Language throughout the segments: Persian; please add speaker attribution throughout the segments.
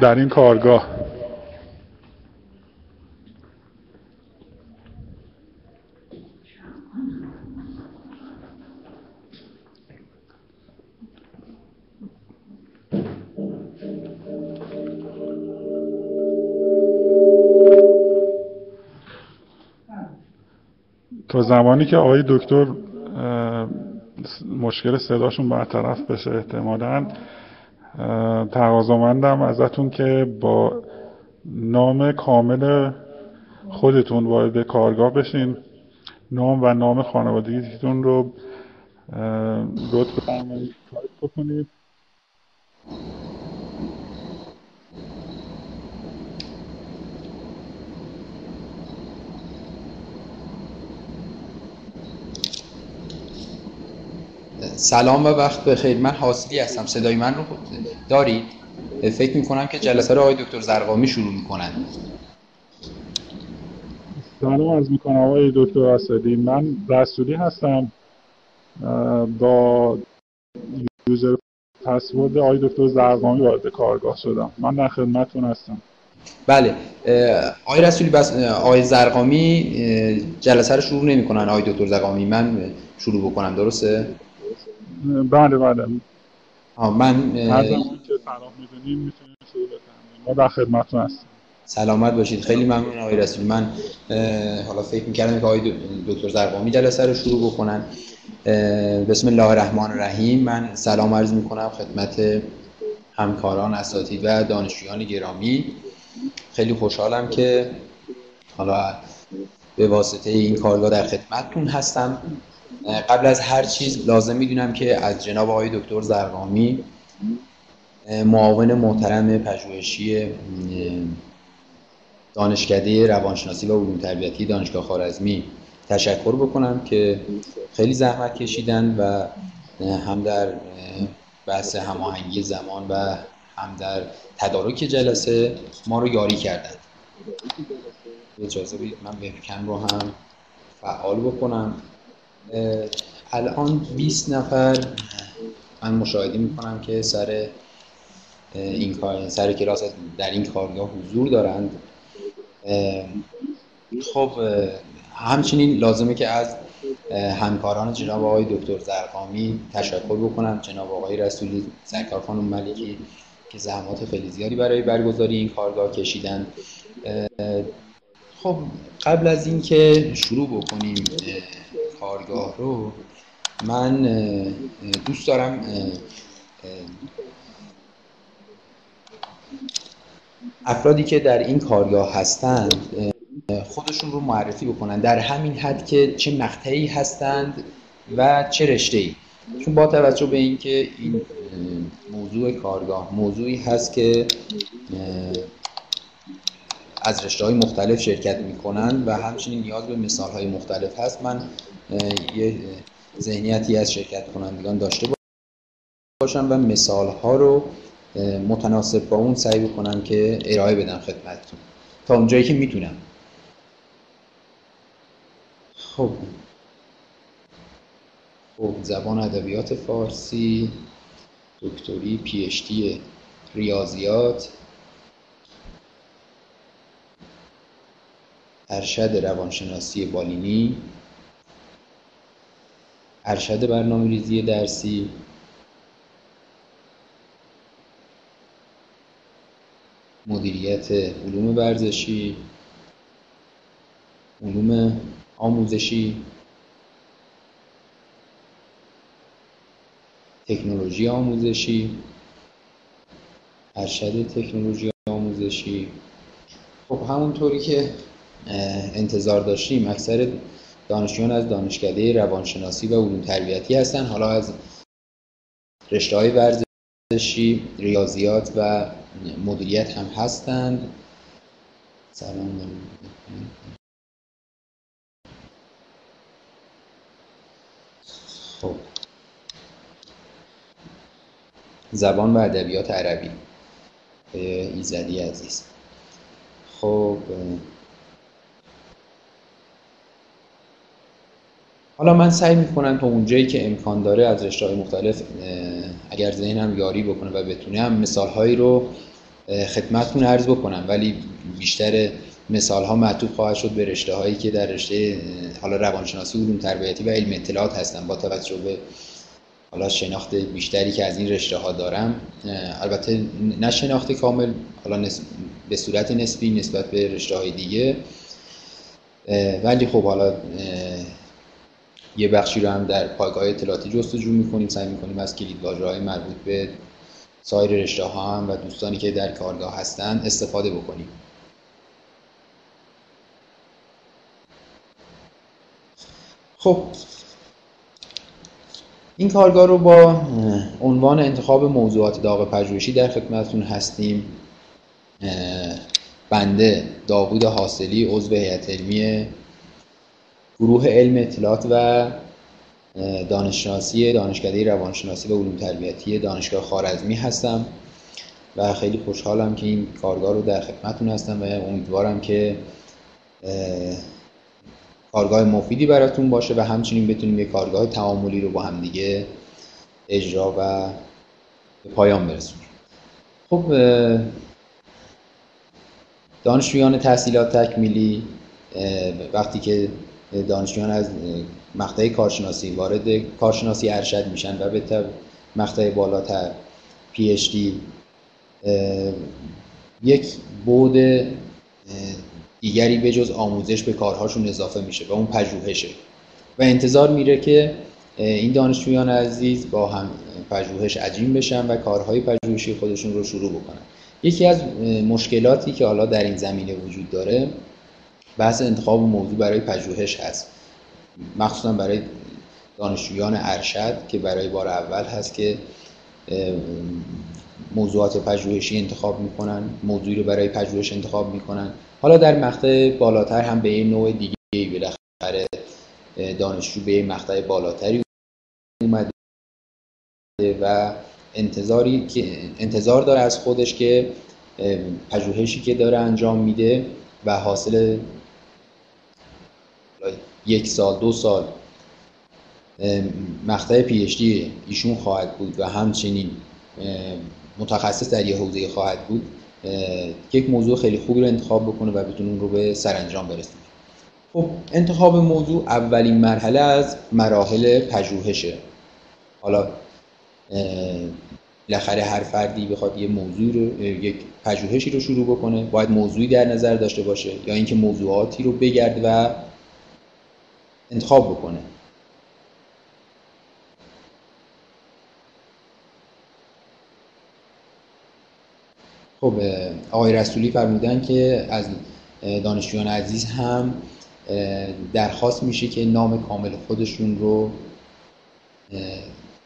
Speaker 1: در این کارگاه. تا زمانی که آقای دکتر مشکل صداشون برطرف بشه احتمالا تقاضامندم ازتون که با نام کامل خودتون وارد کارگاه بشین. نام و نام خانوادگیتون رو بفرمایید بکنید.
Speaker 2: سلام و وقت بخیر. من حاصلی هستم. صدای من رو دارید؟ فکر می‌کنم که جلسه رو آقای دکتر زرقامی شروع می‌کنن.
Speaker 1: سلام از می‌کنم آقای دکتر اسدی. من رسولی هستم. با یوزر پسورد آقای دکتر زرقامی وارد کارگاه شدم. من در خدمتتون هستم.
Speaker 2: بله. آقای رسولی بس آقای زرقامی جلسه رو شروع نمی‌کنن آقای دکتر زرقامی. من شروع بکنم. درسته؟
Speaker 1: بله بله.
Speaker 2: من
Speaker 1: هر که سلام می‌دونیم می‌تونیم شروع بکنیم ما در خدمتتون هستیم.
Speaker 2: سلامت باشید. خیلی ممنون آقای رسولی من حالا فکر می‌کردم که آقای دکتر زرقامی جلسه رو شروع بکنن. بسم الله الرحمن الرحیم. من سلام عرض می‌کنم خدمت همکاران اساتید و دانشجویان گرامی. خیلی خوشحالم که حالا به واسطه این کارگاه در خدمتتون هستم. قبل از هر چیز لازم می‌دونم که از جناب آقای دکتر زرقامی معاون محترم پژوهشی دانشکده روانشناسی و علوم تربیتی دانشگاه خارزمی تشکر بکنم که خیلی زحمت کشیدن و هم در بحث هماهنگی زمان و هم در تدارک جلسه ما رو یاری کردند اجازه بدید من وبکم رو هم فعال بکنم. الان 20 نفر. من مشاهده می‌کنم که سر این کار سر کلاس در این کارگاه حضور دارند. خب همچنین لازمه که از همکاران جناب آقای دکتر زرقامی تشکر بکنم. جناب آقای رسولی سرکار خانم ملکی که زحمات خیلی زیادی برای برگزاری این کارگاه کشیدن. خب قبل از اینکه شروع بکنیم کارگاه رو من دوست دارم افرادی که در این کارگاه هستند خودشون رو معرفی بکنن در همین حد که چه مقطعی هستند و چه رشته ای چون با توجه به اینکه این موضوع کارگاه موضوعی هست که از رشته های مختلف شرکت می‌کنن و همچنین نیاز به مثال های مختلف هست من یه ذهنیتی از شرکت کنندگان داشته باشم و مثال ها رو متناسب با اون سعی بکنم که ارائه بدم خدمتتون. تا اونجایی که می‌تونم. خب. خب زبان ادبیات فارسی دکتری پی ریاضیات. ارشد روانشناسی بالینی. ارشد برنامه ریزی درسی. مدیریت علوم ورزشی. علوم آموزشی. تکنولوژی آموزشی. ارشد تکنولوژی آموزشی. خب همونطوری که انتظار داشتیم اکثر دانشجویان از دانشکده روانشناسی و علوم تربیتی هستند حالا از رشته های ورزشی ریاضیات و مدیریت هم هستند. سلام خب. زبان و ادبیات عربی. ایزدی عزیز. خب حالا من سعی می‌کنم تا اونجایی که امکان داره از رشته مختلف اگر ذهنم یاری بکنه و بتونه هم مثال هایی رو خدمتتون عرض بکنم. ولی بیشتر مثال ها معطوف خواهد شد به رشته هایی که در رشته حالا روانشناسی علوم تربیتی و علم اطلاعات هستن. با توجه به حالا شناخت بیشتری که از این رشته ها دارم البته نه شناخت کامل حالا به صورت نسبی نسبت به رشته های دیگه ولی خب حالا یه بخشی رو هم در پایگاه اطلاعاتی جستجو می‌کنیم سعی می‌کنیم از کلید های مربوط به سایر رشته ها هم و دوستانی که در کارگاه هستن استفاده بکنیم. خب این کارگاه رو با عنوان انتخاب موضوعات داغ پژوهشی در خدمتتون هستیم. بنده داوود حاصلی عضو هیئت علمی گروه علم اطلاعات و دانششناسی دانشکده روانشناسی و علوم تربیتی دانشگاه خارزمی هستم و خیلی خوشحالم که این کارگاه رو در خدمتتون هستم و امیدوارم که کارگاه مفیدی براتون باشه و همچنین بتونیم یه کارگاه تعاملی رو با هم دیگه اجرا و به پایان برسونیم. خب دانشجویان تحصیلات تکمیلی وقتی که دانشجویان از مقطع کارشناسی وارد کارشناسی ارشد میشن و به مقطع بالاتر پی اچ دی یک بود دیگری به جز آموزش به کارهاشون اضافه میشه و اون پژوهشه. و انتظار میره که این دانشجویان عزیز با هم پژوهش عجیم بشن و کارهای پژوهشی خودشون رو شروع بکنن. یکی از مشکلاتی که حالا در این زمینه وجود داره بحث انتخاب موضوع برای پژوهش هست. مخصوصا برای دانشجویان ارشد که برای بار اول هست که موضوعات پژوهشی انتخاب می‌کنن موضوعی رو برای پژوهش انتخاب می‌کنن. حالا در مقطع بالاتر هم به این نوع دیگه بالاخره دانشجو به مقطع بالاتری اومده و انتظاری که انتظار داره از خودش که پژوهشی که داره انجام میده و حاصل یک سال دو سال مقطع پی ایشون خواهد بود و همچنین متخصص در یه حوزه خواهد بود یک موضوع خیلی خوبی رو انتخاب بکنه و بتونه اون رو به سرانجام برسونه. خب انتخاب موضوع اولین مرحله از مراحل پژوهشه. حالا بالاخره هر فردی بخواد یه موضوع رو یک پژوهشی رو شروع بکنه باید موضوعی در نظر داشته باشه یا اینکه موضوعاتی رو بگرد و انتخاب بکنه. خب آقای رسولی فرمودن که از دانشجویان عزیز هم درخواست میشه که نام کامل خودشون رو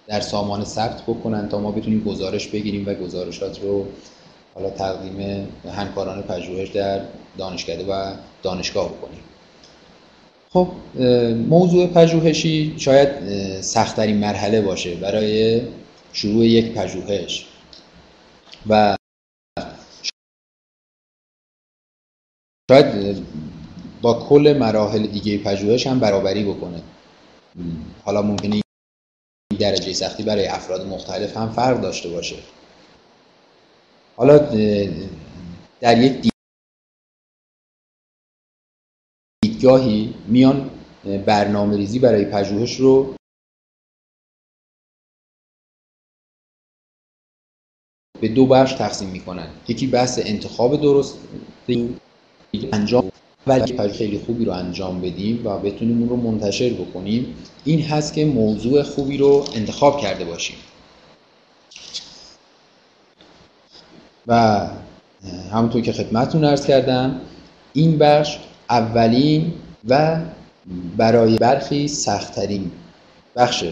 Speaker 2: در سامان ثبت بکنن تا ما بتونیم گزارش بگیریم و گزارشات رو حالا تقدیم همکاران پژوهش در دانشکده و دانشگاه بکنیم. خب موضوع پژوهشی شاید سختترین مرحله باشه برای شروع یک پژوهش. و شاید با کل مراحل دیگه پژوهش هم برابری بکنه. حالا ممکنه این درجه سختی برای افراد مختلف هم فرق داشته باشه. حالا در یک دیدگاهی میان برنامه ریزی برای پژوهش رو به دو بخش تقسیم می‌کنن. یکی بحث انتخاب درست انجام ولی خیلی خوبی رو انجام بدیم و بتونیم اون رو منتشر بکنیم. این هست که موضوع خوبی رو انتخاب کرده باشیم. و همونطور که خدمتتون ارز کردم این بخش اولین و برای برخی سختترین بخش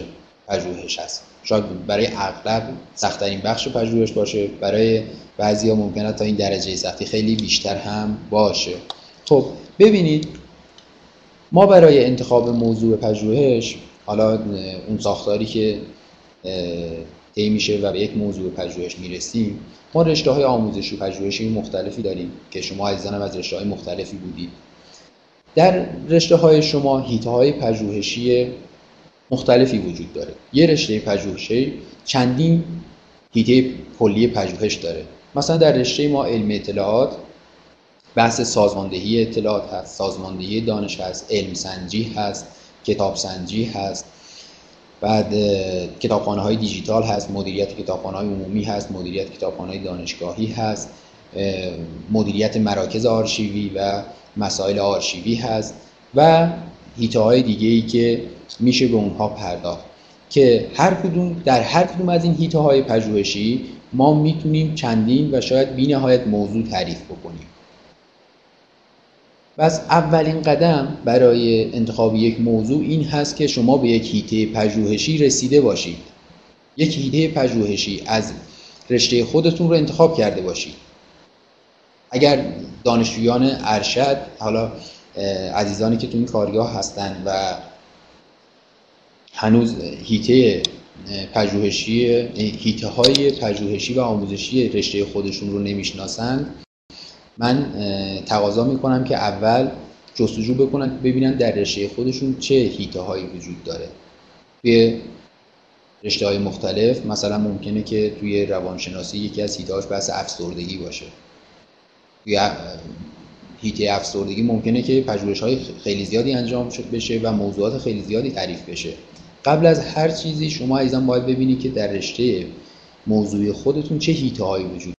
Speaker 2: پژوهش هست. شاید برای اغلب سختترین بخش پژوهش باشه برای بعضی ها ممکنه تا این درجه سختی خیلی بیشتر هم باشه. خب ببینید ما برای انتخاب موضوع پژوهش حالا اون ساختاری که طی میشه و به یک موضوع پژوهش می‌رسیم ما رشته های آموزشی پژوهشی مختلفی داریم که شما عزیزانم از رشته های مختلفی بودید. در رشته های شما هیته های پژوهشی مختلفی وجود داره. یه رشته پژوهشی چندین هیته کلی پژوهش داره. مثلا در رشته ما علم اطلاعات بحث سازماندهی اطلاعات هست سازماندهی دانش هست علم سنجی هست کتاب سنجی هست بعد کتابخانه های دیجیتال هست مدیریت کتابخانه های عمومی هست مدیریت کتابخانه های دانشگاهی هست مدیریت مراکز آرشیوی و مسائل آرشیوی هست و هیته های دیگه ای که میشه به اونها پرداخت که هر کدوم در هر کدوم از این هیته های پژوهشی ما می‌تونیم چندین و شاید بینهایت موضوع تعریف بکنیم. پس اولین قدم برای انتخاب یک موضوع این هست که شما به یک هیته پژوهشی رسیده باشید. یک هیته پژوهشی از رشته خودتون رو انتخاب کرده باشید. اگر دانشجویان ارشد حالا عزیزانی که تو این کارگاه هستن و هنوز هیته پژوهشی هیته های پژوهشی و آموزشی رشته خودشون رو نمی‌شناسند من تقاضا می‌کنم که اول جستجو بکنن ببینن در رشته خودشون چه هیته هایی وجود داره. توی رشته های مختلف مثلا ممکنه که توی روانشناسی یکی از هیته هاش بحث افسردگی باشه. توی هیته افسردگی ممکنه که پژوهش های خیلی زیادی انجام بشه و موضوعات خیلی زیادی تعریف بشه. قبل از هر چیزی شما ایزان باید ببینید که در رشته موضوع خودتون چه هیته هایی وجود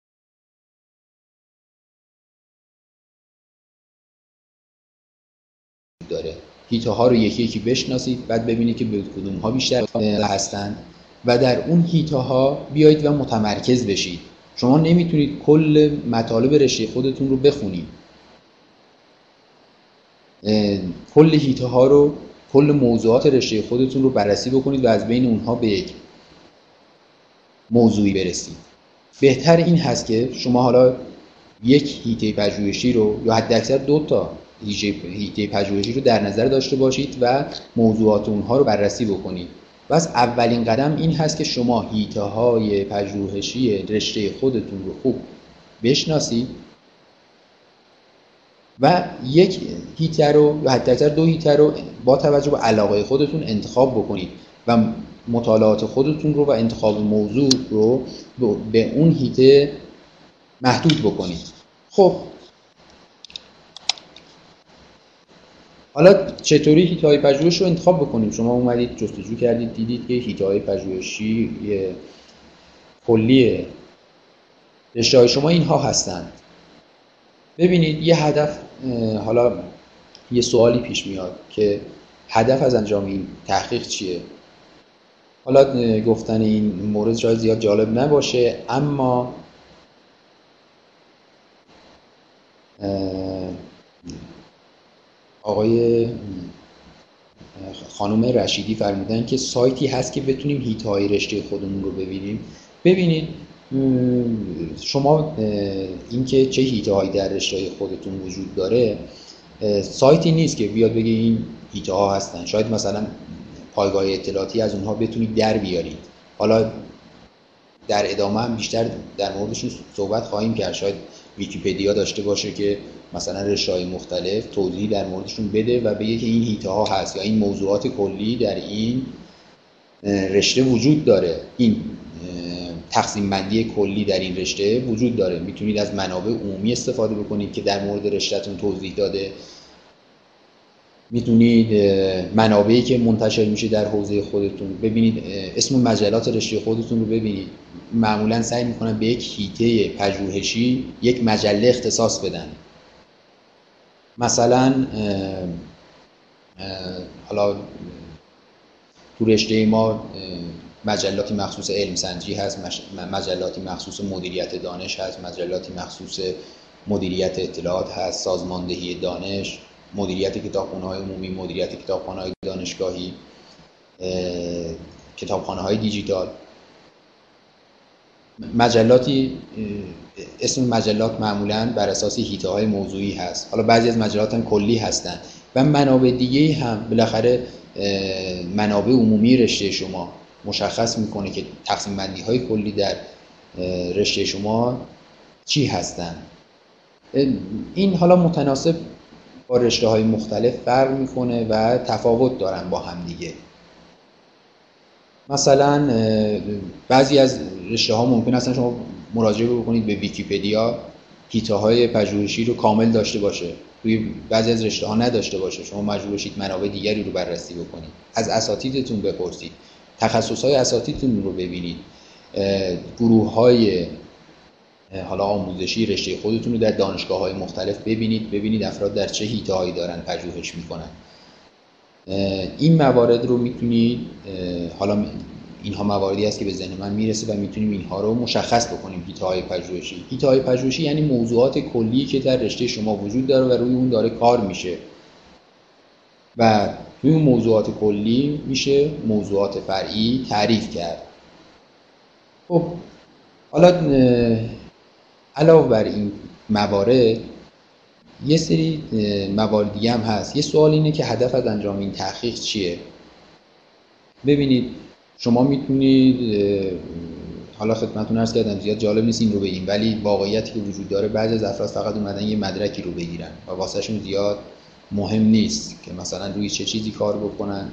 Speaker 2: داره. هیته ها رو یکی یکی بشناسید بعد ببینید که به کدوم ها بیشتر هستند و در اون هیته ها بیایید و متمرکز بشید. شما نمی‌تونید کل مطالب رشته خودتون رو بخونید. کل هیته ها رو کل موضوعات رشته خودتون رو بررسی بکنید و از بین اونها به یک موضوعی برسید. بهتر این هست که شما حالا یک هیته پژوهشی رو یا حد اکثر دو تا هیته پژوهشی رو در نظر داشته باشید و موضوعات اونها رو بررسی بکنید. و اولین قدم این هست که شما هیته های پژوهشی رشته خودتون رو خوب بشناسید. و یک هیتر رو یا حتی دو هیتر رو با توجه به علاقه خودتون انتخاب بکنید و مطالعات خودتون رو و انتخاب موضوع رو به اون هیته محدود بکنید. خب حالا چطوری هیته های پژوهش رو انتخاب بکنیم؟ شما اومدید جستجو کردید دیدید که هیته های پژوهشی کلی رشته های شما اینها هستند ببینید یه هدف حالا یه سوالی پیش میاد که هدف از انجام این تحقیق چیه؟ حالا گفتن این مورد شاید زیاد جالب نباشه اما آقای خانم رشیدی فرمودن که سایتی هست که بتونیم هیت های رشته خودمون رو ببینیم. ببینید شما اینکه چه هیته هایی در رشته خودتون وجود داره سایتی نیست که بیاد بگه این هیته ها هستن. شاید مثلا پایگاه اطلاعاتی از اونها بتونید در بیارید. حالا در ادامه هم بیشتر در موردشون صحبت خواهیم کرد. شاید ویکیپدیا داشته باشه که مثلا رشته های مختلف توضیحی در موردشون بده و بگه که این هیته ها هست یا این موضوعات کلی در این رشته وجود داره. این تقسیم بندی کلی در این رشته وجود داره. می‌تونید از منابع عمومی استفاده بکنید که در مورد رشتهتون توضیح داده. می‌تونید منابعی که منتشر میشه در حوزه خودتون ببینید اسم مجلات رشته خودتون رو ببینید. معمولا سعی می‌کنن به یک هیته پژوهشی یک مجله اختصاص بدن مثلا حالا تو رشته ما مجلاتی مخصوص علم سنجی هست مجلاتی مخصوص مدیریت دانش هست مجلاتی مخصوص مدیریت اطلاعات هست سازماندهی دانش مدیریت کتابخانه های عمومی مدیریت کتابخانه های دانشگاهی کتابخانه های دیجیتال. مجلاتی اسم مجلات معمولا بر اساس هیته های موضوعی هست. حالا بعضی از مجلات هم کلی هستند و منابع دیگه هم بالاخره منابع عمومی رشته شما مشخص می‌کنه که تقسیم بندی های کلی در رشته شما چی هستن. این حالا متناسب با رشته های مختلف فرق می‌کنه و تفاوت دارن با هم دیگه. مثلا بعضی از رشته ها ممکن هستن شما مراجعه بکنید به ویکیپدیا هیته پژوهشی رو کامل داشته باشه. روی بعضی از رشته ها نداشته باشه. شما مجبور بشید منابع دیگری رو بررسی بکنید. از اساتیدتون بپرسید. تخصص های اساتیدتون رو ببینید. گروه های حالا آموزشی رشته خودتون رو در دانشگاه های مختلف ببینید. ببینید افراد در چه هیته هایی دارن پژوهش می‌کنن. این موارد رو می‌تونید حالا اینها مواردی است که به ذهن من می‌رسه و می‌تونیم اینها رو مشخص بکنیم هیته های پژوهشی. هیته پژوهشی یعنی موضوعات کلی که در رشته شما وجود داره و روی اون داره کار میشه. و روی اون موضوعات کلی میشه موضوعات فرعی تعریف کرد. خب حالا علاوه بر این موارد یه سری موارد هم هست. یه سوال اینه که هدف از انجام این تحقیق چیه؟ ببینید شما می‌تونید حالا خدمتتون عرض کردم زیاد جالب نیست این رو بگیم ولی واقعیتی که وجود داره بعضی از افراد فقط اومدن یه مدرکی رو بگیرن و واسهشون زیاد مهم نیست که مثلا روی چه چیزی کار بکنن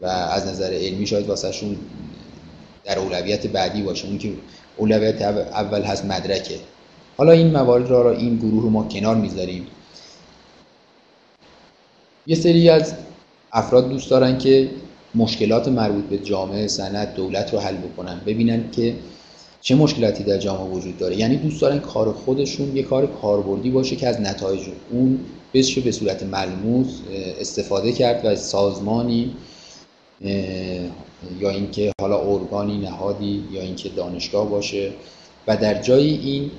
Speaker 2: و از نظر علمی شاید واسهشون در اولویت بعدی باشه. اون که اولویت اول هست مدرکه. حالا این موارد را, را این گروه رو ما کنار می‌ذاریم. یه سری از افراد دوست دارن که مشکلات مربوط به جامعه سند دولت رو حل بکنن ببینن که چه مشکلاتی در جامعه وجود داره. یعنی دوست دارن کار خودشون یه کار کاربردی باشه که از نتایج اون بشه به صورت ملموس استفاده کرد و سازمانی یا اینکه حالا ارگانی نهادی یا اینکه دانشگاه باشه و در جای این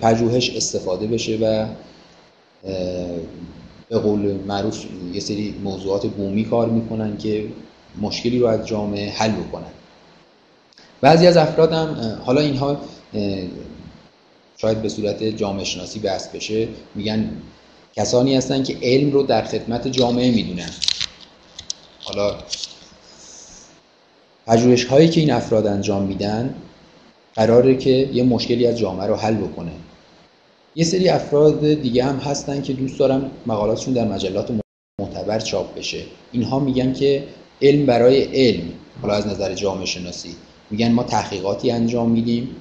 Speaker 2: پژوهش استفاده بشه و به قول معروف یه سری موضوعات بومی کار می‌کنن که مشکلی رو از جامعه حل بکنن. بعضی از افراد هم حالا اینها شاید به صورت جامعه شناسی بحث بشه میگن کسانی هستن که علم رو در خدمت جامعه می‌دونن. حالا پژوهش هایی که این افراد انجام میدن قراره که یه مشکلی از جامعه رو حل بکنه. یه سری افراد دیگه هم هستن که دوست دارن مقالاتشون در مجلات معتبر چاپ بشه. اینها میگن که علم برای علم حالا از نظر جامعه شناسی. میگن ما تحقیقاتی انجام میدیم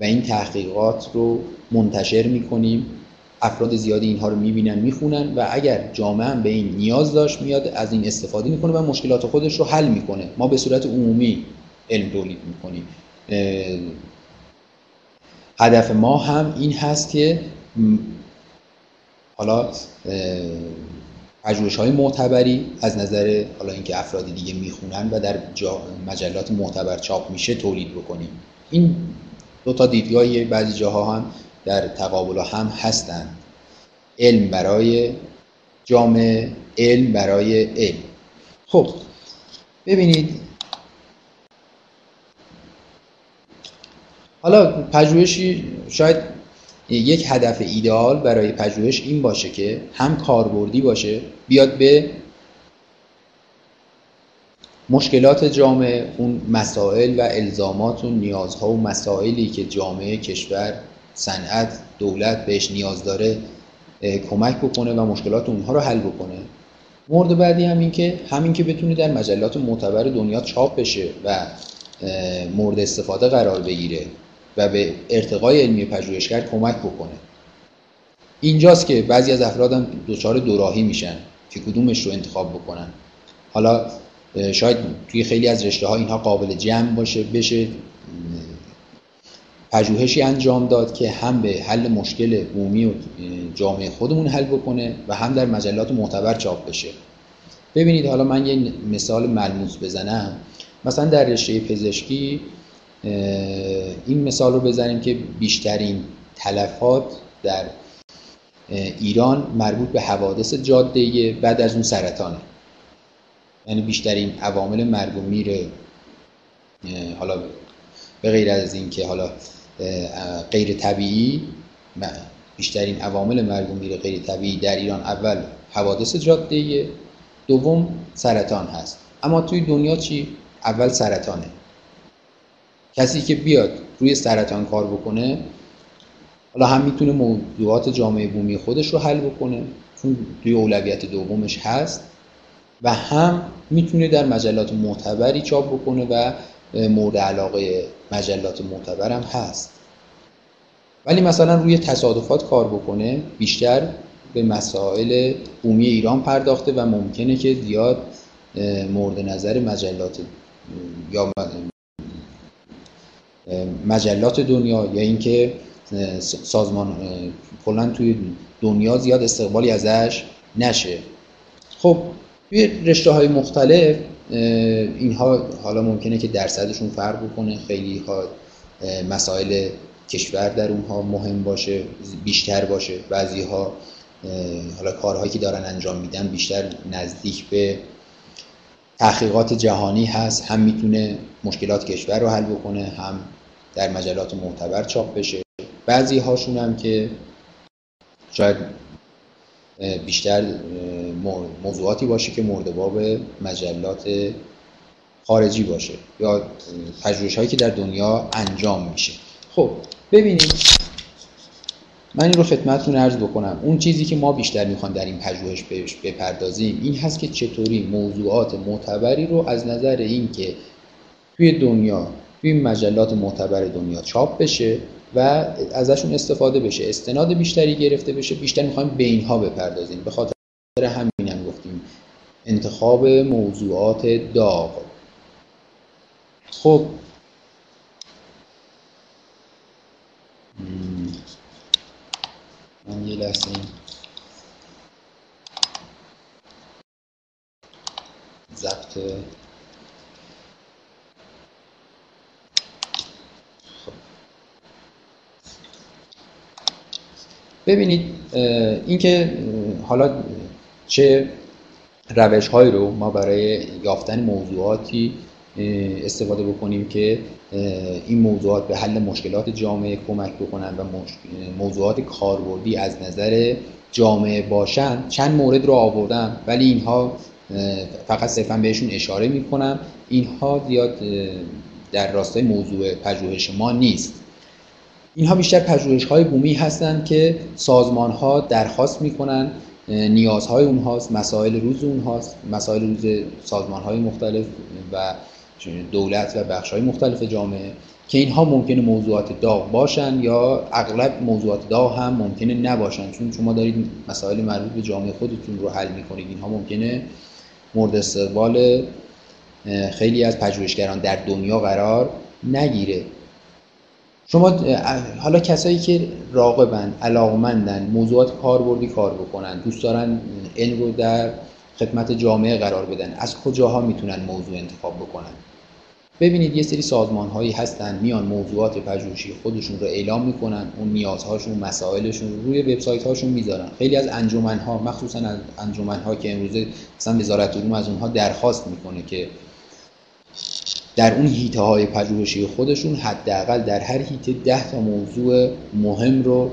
Speaker 2: و این تحقیقات رو منتشر می‌کنیم. افراد زیادی اینها رو می‌بینن می‌خونن و اگر جامعه هم به این نیاز داشت میاد از این استفاده می‌کنه و مشکلات خودش رو حل می‌کنه. ما به صورت عمومی علم تولید می‌کنیم. هدف ما هم این هست که حالا پژوهش های معتبری از نظر حالا اینکه افراد دیگه می‌خونن و در مجلات معتبر چاپ میشه تولید بکنیم. این دو تا دیدگاهی بعضی جاها هم در تقابل هم هستند علم برای جامعه علم برای علم. خب ببینید. حالا پژوهشی شاید یک هدف ایدئال برای پژوهش این باشه که هم کاربردی باشه بیاد به مشکلات جامعه اون مسائل و الزامات و نیازها و مسائلی که جامعه کشور صنعت دولت بهش نیاز داره کمک بکنه و مشکلات اونها رو حل بکنه. مورد بعدی هم این که همین که بتونه در مجلات معتبر دنیا چاپ بشه و مورد استفاده قرار بگیره. و به ارتقای علمی پژوهشگر کمک بکنه. اینجاست که بعضی از افراد هم دچار دوراهی میشن که کدومش رو انتخاب بکنن. حالا شاید توی خیلی از رشته ها اینها قابل جمع باشه بشه پژوهشی انجام داد که هم به حل مشکل بومی و جامعه خودمون حل بکنه و هم در مجلات معتبر چاپ بشه. ببینید حالا من یه مثال ملموس بزنم. مثلا در رشته پزشکی این مثال رو بزنیم که بیشترین تلفات در ایران مربوط به حوادث جاده بعد از اون سرطانه. یعنی بیشترین عوامل مرگ و میر حالا به غیر از این که حالا غیر طبیعی بیشترین عوامل مرگ و میر غیر طبیعی در ایران اول حوادث جاده دوم سرطان هست. اما توی دنیا چی؟ اول سرطانه. کسی که بیاد روی سرطان کار بکنه حالا هم می‌تونه موضوعات جامعه بومی خودش رو حل بکنه چون توی اولویت دومش هست. و هم می‌تونه در مجلات معتبری چاپ بکنه و مورد علاقه مجلات معتبر هم هست. ولی مثلا روی تصادفات کار بکنه بیشتر به مسائل بومی ایران پرداخته و ممکنه که زیاد مورد نظر مجلات یا مجلات دنیا یا اینکه سازمان کلا توی دنیا زیاد استقبالی ازش نشه. خب توی رشته های مختلف اینها حالا ممکنه که درصدشون فرق بکنه. خیلی ها مسائل کشور در اونها مهم باشه بیشتر باشه. بعضی ها حالا کارهایی که دارن انجام میدن بیشتر نزدیک به تحقیقات جهانی هست. هم می‌تونه مشکلات کشور رو حل بکنه هم در مجلات معتبر چاپ بشه. بعضی هاشون هم که شاید بیشتر موضوعاتی باشه که مورد باب مجلات خارجی باشه یا پژوهش هایی که در دنیا انجام میشه. خب ببینید من این رو خدمتتون عرض بکنم. اون چیزی که ما بیشتر می‌خوان در این پژوهش بپردازیم این هست که چطوری موضوعات معتبری رو از نظر اینکه توی دنیا توی مجلات معتبر دنیا چاپ بشه و ازشون استفاده بشه استناد بیشتری گرفته بشه. بیشتر می‌خوایم به اینها بپردازیم. به خاطر همینم گفتیم انتخاب موضوعات داغ. خب. من یه لحظه این ضبط ببینید اینکه حالا چه روش هایی رو ما برای یافتن موضوعاتی استفاده بکنیم که این موضوعات به حل مشکلات جامعه کمک بکنن و موضوعات کاربردی از نظر جامعه باشن. چند مورد رو آوردم ولی اینها فقط صرفا بهشون اشاره می‌کنم. اینها زیاد در راستای موضوع پژوهش ما نیست. اینها بیشتر پژوهش های بومی هستند که سازمان ها درخواست می‌کنن نیازهای اونهاست مسائل روز اونهاست مسائل روز سازمان های مختلف و دولت و بخش های مختلف جامعه که اینها ممکنه موضوعات داغ باشن یا اغلب موضوعات داغ هم ممکنه نباشن. چون شما دارید مسائل مربوط به جامعه خودتون رو حل می‌کنید. اینها ممکنه مورد استقبال خیلی از پژوهشگران در دنیا قرار نگیره. شما حالا کسایی که راقبن علاقمندن موضوعات کاربردی کار بکنن دوست دارن علم رو در خدمت جامعه قرار بدن از کجاها می‌تونن موضوع انتخاب بکنن؟ ببینید یه سری سازمان هایی هستن میان موضوعات پژوهشی خودشون رو اعلام می‌کنن اون نیازهاشون مسائلشون رو روی وبسایت هاشون می‌ذارن. خیلی از انجمن ها مخصوصا از انجمن ها که امروزه مثلا وزارت علوم از اونها درخواست می‌کنه که در اون هیته های پژوهشی خودشون حداقل در هر هیته ده تا موضوع مهم رو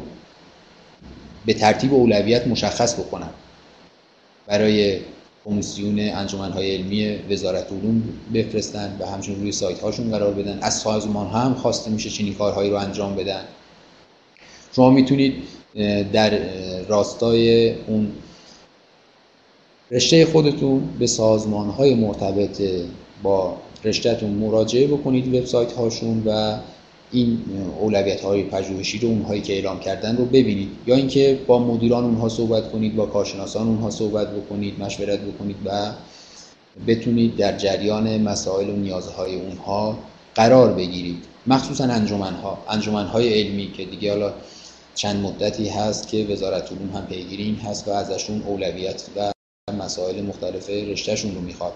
Speaker 2: به ترتیب اولویت مشخص بکنن. برای کمیسیون های علمی وزارت علوم بفرستن و همچنین روی سایت هاشون قرار بدن. از سازمان هم خواسته میشه چنین کارهایی رو انجام بدن. شما می‌تونید در راستای اون رشته خودتون به سازمان های مرتبط با رشتهتون مراجعه بکنید وبسایت هاشون و این اولویت های پژوهشی رو اونهایی که اعلام کردن رو ببینید. یا اینکه با مدیران اونها صحبت کنید با کارشناسان اونها صحبت بکنید مشورت بکنید و بتونید در جریان مسائل و نیازهای اونها قرار بگیرید. مخصوصا انجمن ها انجمن های علمی که دیگه حالا چند مدتی هست که وزارت علوم هم پیگیری هست و ازشون اولویت و مسائل مختلف رشتهشون رو می‌خواد.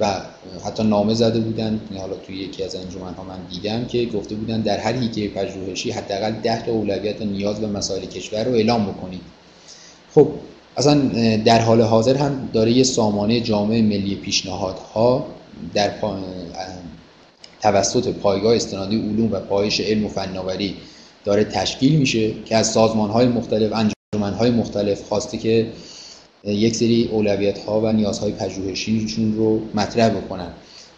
Speaker 2: و حتی نامه زده بودن. حالا توی یکی از انجمن ها من دیدم که گفته بودن در هر هیته پژوهشی حداقل 10 تا اولویت نیاز و مسائل کشور رو اعلام بکنید. خب اصلا در حال حاضر هم داره یه سامانه جامعه ملی پیشنهادها در توسط پایگاه استنادی علوم و پایش علم و فناوری داره تشکیل میشه که از سازمان های مختلف انجمن های مختلف خواسته که یک سری اولویت ها و نیازهای پژوهشیشون رو مطرح بکنن.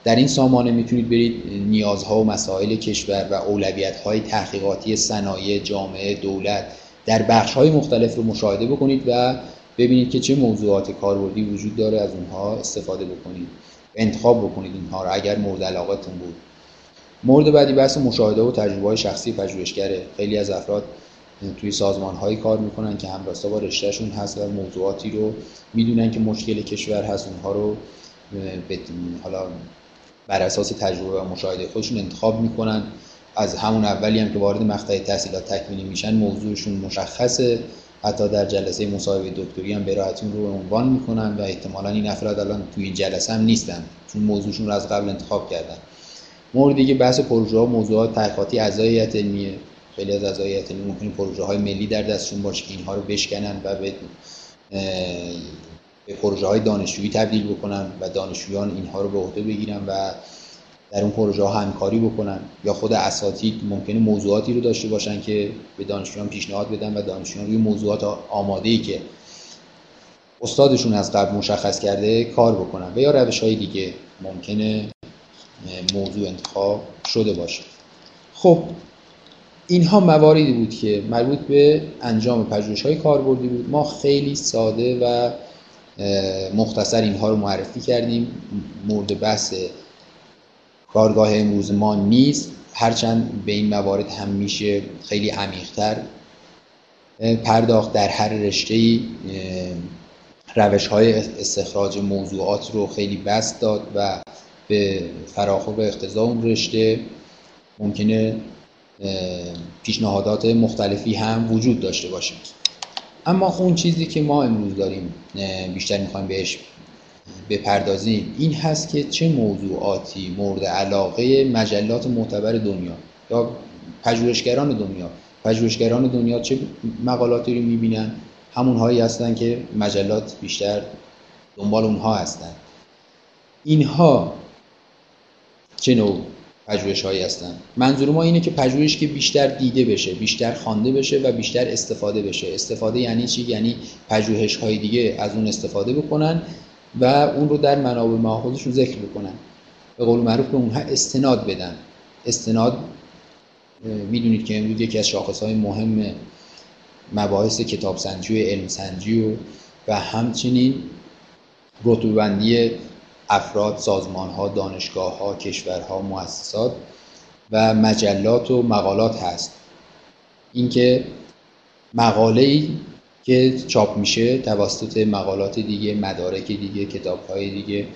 Speaker 2: در این سامانه می‌تونید برید نیازها و مسائل کشور و اولویت های تحقیقاتی صنایع جامعه دولت در بخش های مختلف رو مشاهده بکنید و ببینید که چه موضوعات کاربردی وجود داره از اونها استفاده بکنید انتخاب بکنید اینها رو اگر مورد علاقتون بود. مورد بعدی بحث مشاهده و تجربه های شخصی پژوهشگره. خیلی از افراد توی سازمان هایی کار می‌کنن که همراستا با رشتهشون هست و موضوعاتی رو می‌دونن که مشکل کشور هست اونها رو حالا بر اساس تجربه و مشاهده خودشون انتخاب می‌کنن. از همون اولی هم که وارد مقطع تحصیلات تکمیلی میشن موضوعشون مشخصه. حتی در جلسه مصاحبه دکتری هم به رو عنوان می‌کنن و احتمالا این افراد الان توی این جلسه هم نیستن. چون موضوعشون رو از قبل انتخاب کردن. مورد دیگه بحث پروژه ها موضوعات تحقیقاتی اعضای علمیه خیلی از هیئت علمی ممکنه پروژه های ملی در دستشون باشه که اینها رو بشکنن و به به پروژه های دانشجویی تبدیل بکنن و دانشجویان اینها رو به عهده بگیرن و در اون پروژه ها همکاری بکنن. یا خود اساتید ممکنه موضوعاتی رو داشته باشن که به دانشجویان پیشنهاد بدن و دانشجویان روی موضوعات آماده ای که استادشون از قبل مشخص کرده کار بکنن و یا روش های دیگه ممکنه موضوع انتخاب شده باشه. خب اینها مواردی بود که مربوط به انجام پژوهش های کاربردی بود. ما خیلی ساده و مختصر اینها رو معرفی کردیم. مورد بحث کارگاه امروز ما نیست. هرچند به این موارد هم میشه خیلی عمیقتر پرداخت در هر رشته روش های استخراج موضوعات رو خیلی بست داد و به فراخور و اختزا اون رشته ممکنه پیشنهادات مختلفی هم وجود داشته باشه اما اون چیزی که ما امروز داریم بیشتر می‌خوایم بهش بپردازیم این هست که چه موضوعاتی مورد علاقه مجلات معتبر دنیا یا پژوهشگران دنیا پژوهشگران دنیا چه مقالاتی رو می‌بینن؟ همون هایی هستن که مجلات بیشتر دنبال اونها هستن. اینها چه نوع پژوهش هایی هستن. منظور ما اینه که پژوهش که بیشتر دیده بشه بیشتر خوانده بشه و بیشتر استفاده بشه. استفاده یعنی چی؟ یعنی پژوهش های دیگه از اون استفاده بکنن و اون رو در منابع ماخوذشون ذکر بکنن. به قول معروف به اونها استناد بدن. استناد می‌دونید که امروز یکی از شاخص های مهم مباحث کتاب سنجی و علم سنجی و, و همچنین رتبه‌بندی افراد، سازمان ها، دانشگاه ها، کشورها، مؤسسات و مجلات و مقالات هست. اینکه مقاله ای که چاپ میشه توسط مقالات دیگه مدارک دیگه کتاب های دیگه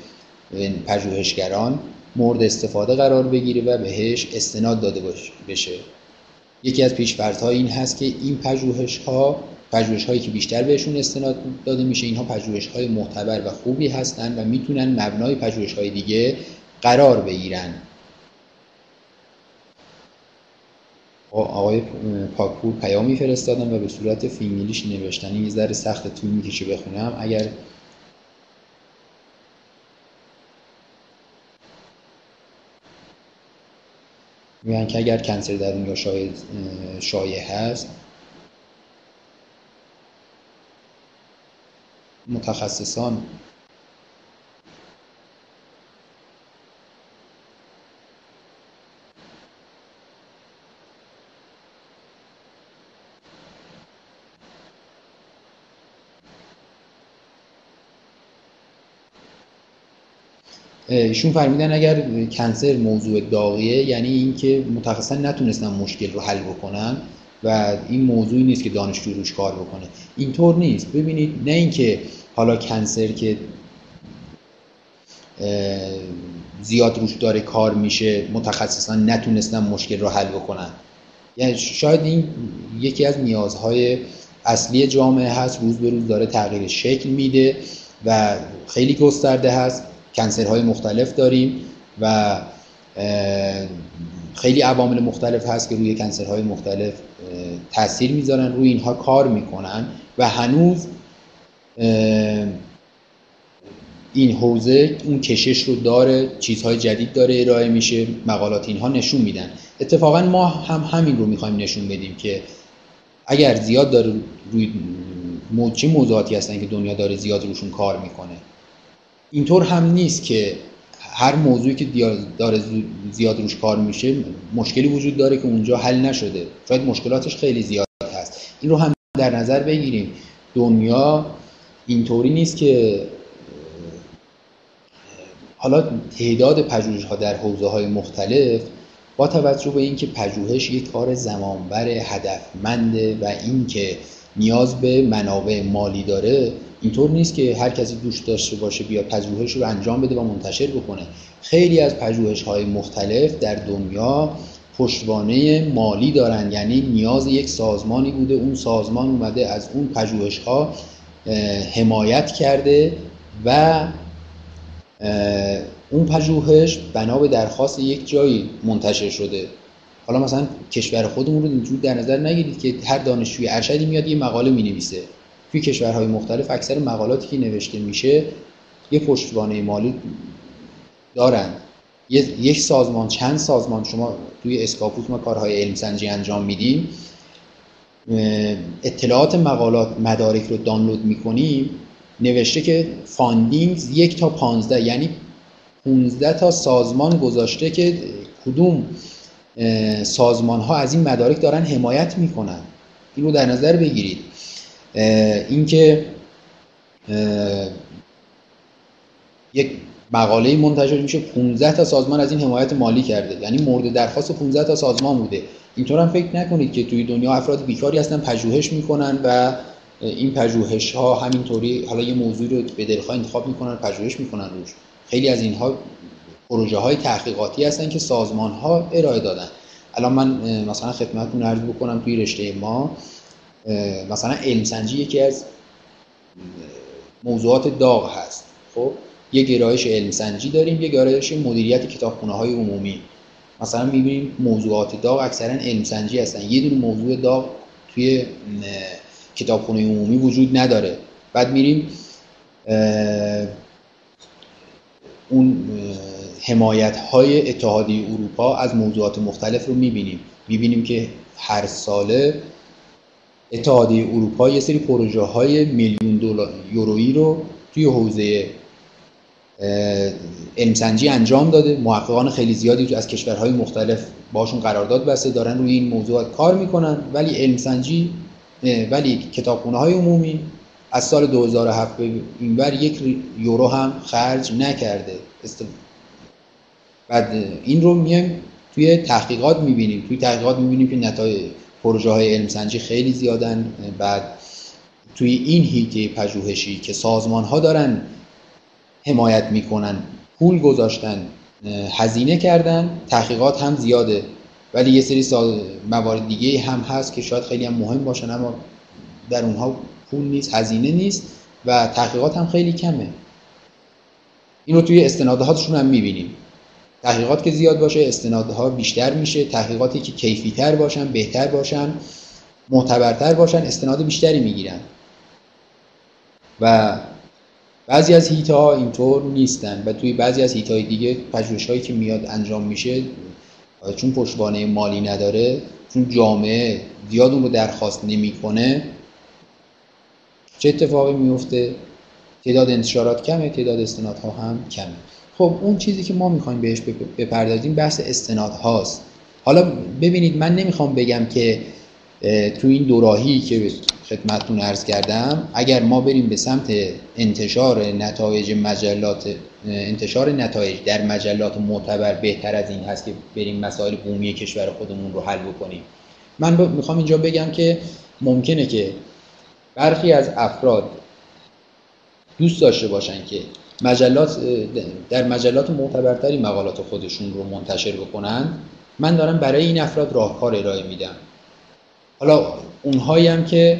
Speaker 2: پژوهشگران مورد استفاده قرار بگیره و بهش استناد داده بشه. یکی از پیشفرض این هست که این پژوهش ها پژوهش هایی که بیشتر بهشون استناد داده میشه. اینها پژوهش های معتبر و خوبی هستند و می‌تونن مبنای پژوهش های دیگه قرار بگیرن. آقای پاکپور پیامی فرستادن و به صورت فیمیلیش نوشتن. این ذره سخت طول می‌کشه بخونم. اگر میگن که اگر کنسر در دنیا شایع هست. متخصصان. ایشون فرمیدن اگر کنسر موضوع داغیه یعنی اینکه متخصصا نتونستن مشکل رو حل بکنن و این موضوعی نیست که دانشجو روش کار بکنه. اینطور نیست. ببینید نه اینکه حالا کنسر که زیاد روش داره کار میشه متخصصا نتونستن مشکل رو حل بکنن. یعنی شاید این یکی از نیازهای اصلی جامعه هست. روز به روز داره تغییر شکل میده و خیلی گسترده هست. کنسرهای مختلف داریم و خیلی عوامل مختلف هست که روی کنسرهای مختلف تاثیر می‌ذارن روی اینها کار می‌کنن و هنوز این حوزه اون کشش رو داره چیزهای جدید داره ارائه میشه مقالات اینها نشون میدن. اتفاقا ما هم همین رو می‌خوایم نشون بدیم که اگر زیاد داره روی چه موضوعاتی هستن که دنیا داره زیاد روشون کار می‌کنه. اینطور هم نیست که هر موضوعی که داره زیاد روش کار میشه مشکلی وجود داره که اونجا حل نشده. شاید مشکلاتش خیلی زیاد هست. این رو هم در نظر بگیریم. دنیا اینطوری نیست که حالا تعداد پژوهش ها در حوزه های مختلف با توجه به اینکه پژوهش یک کار زمانبر هدفمنده و اینکه نیاز به منابع مالی داره اینطور نیست که هر کسی دوست داشته باشه بیا پژوهش رو انجام بده و منتشر بکنه. خیلی از پژوهش های مختلف در دنیا پشتوانه مالی دارن. یعنی نیاز یک سازمانی بوده. اون سازمان اومده از اون پژوهش ها حمایت کرده و اون پژوهش بنا به درخواست یک جایی منتشر شده. حالا مثلا کشور خودمون رو اینجور در نظر نگیرید که هر دانشجوی ارشدی میاد یه مقاله می نویسه توی کشورهای مختلف اکثر مقالاتی که نوشته میشه یه پشتوانه مالی دارن. یک سازمان چند سازمان شما توی اسکاپوس ما کارهای علم سنجی انجام میدیم. اطلاعات مقالات مدارک رو دانلود می‌کنیم. نوشته که funding یک تا پانزده یعنی 15 تا سازمان گذاشته که کدوم سازمان ها از این مدارک دارن حمایت می‌کنن. این رو در نظر بگیرید. اینکه یک مقاله منتشر میشه 15 تا سازمان از این حمایت مالی کرده. یعنی مورد درخواست 15 تا سازمان بوده. اینطور هم فکر نکنید که توی دنیا افراد بیکاری هستن پژوهش می‌کنن و این پژوهش ها همینطوری حالا یه موضوع رو به دلخواه انتخاب می‌کنن پژوهش می‌کنن روش. خیلی از اینها پروژه های تحقیقاتی هستن که سازمان ها ارائه دادن. الان من مثلا خدمتتون عرض بکنم توی رشته ما مثلا علم سنجی یکی از موضوعات داغ هست. خب یه گرایش علم سنجی داریم یه گرایش مدیریت کتابخونه های عمومی. مثلا می‌بینیم موضوعات داغ اکثرا علم سنجی هستن. یه دونه موضوع داغ توی کتابخونه عمومی وجود نداره. بعد میریم اون حمایت های اتحادیه اروپا از موضوعات مختلف رو می‌بینیم. می‌بینیم که هر ساله اتحادیه اروپا یه سری پروژه های میلیون دلار یورویی رو توی حوزه علمسنجی انجام داده. محققان خیلی زیادی از کشورهای مختلف باشون قرارداد بسته دارن روی این موضوعات کار می‌کنن. ولی علمسنجی ولی کتابخونه های عمومی از سال 2007 به اینور یک یورو هم خرج نکرده. بعد این رو میایم توی تحقیقات می‌بینیم. توی تحقیقات می‌بینیم که نتایج پروژه های علم سنجی خیلی زیادن. بعد توی این هیته پژوهشی که سازمان ها دارن حمایت می‌کنن پول گذاشتن هزینه کردن تحقیقات هم زیاده. ولی یه سری موارد دیگه هم هست که شاید خیلی هم مهم باشن اما در اونها پول نیست هزینه نیست و تحقیقات هم خیلی کمه. این رو توی استنادهاتشون هم می‌بینیم. تحقیقات که زیاد باشه استنادها بیشتر میشه تحقیقاتی که کیفیتر باشن بهتر باشن معتبرتر باشن استناد بیشتری می‌گیرن. و بعضی از هیت ها اینطور نیستن و توی بعضی از هیت های دیگه پژوهش هایی که میاد انجام میشه چون پشتوانه مالی نداره چون جامعه زیاد اون رو درخواست نمی‌کنه چه اتفاقی میفته تعداد انتشارات کمه تعداد استنادها هم کمه. خب اون چیزی که ما می‌خوایم بهش بپردازیم بحث استناد هاست. حالا ببینید من نمی‌خوام بگم که تو این دوراهی که خدمتتون عرض کردم اگر ما بریم به سمت انتشار نتایج مجلات انتشار نتایج در مجلات معتبر بهتر از این هست که بریم مسائل بومی کشور خودمون رو حل بکنیم. من می‌خوام اینجا بگم که ممکنه که برخی از افراد دوست داشته باشن که مجلات در مجلات معتبرتری مقالات خودشون رو منتشر بکنن من دارم برای این افراد راهکار ارائه میدم. حالا اونهایی هم که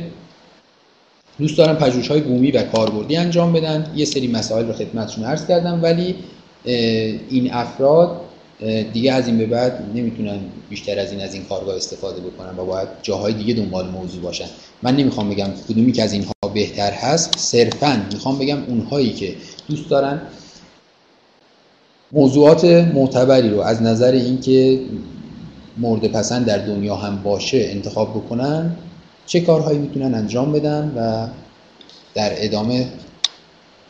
Speaker 2: دوست دارن پژوهش های بومی و کاربردی انجام بدن یه سری مسائل رو خدمتشون عرض کردم ولی این افراد دیگه از این به بعد نمی‌تونن بیشتر از این از این کارگاه استفاده بکنن و باید جاهای دیگه دنبال موضوع باشن. من نمی‌خوام بگم کدومی که از اینها بهتر هست صرفا می‌خوام بگم اونهایی که دوست دارن. موضوعات معتبری رو از نظر اینکه مورد پسند در دنیا هم باشه انتخاب بکنن چه کارهایی می‌تونن انجام بدن و در ادامه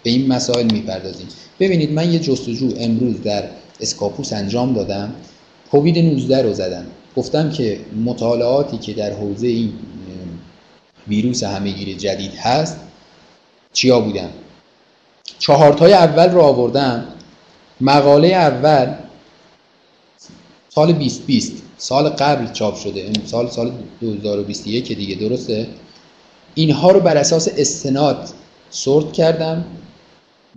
Speaker 2: به این مسائل می‌پردازیم. ببینید من یه جستجو امروز در اسکاپوس انجام دادم. کووید 19 رو زدم. گفتم که مطالعاتی که در حوزه این ویروس همهگیر جدید هست چیا بودن؟ چهارتای اول رو آوردم مقاله اول سال 2020 سال قبل چاپ شده. سال سال 2021 دیگه. درسته؟ اینها رو بر اساس استناد سورت کردم.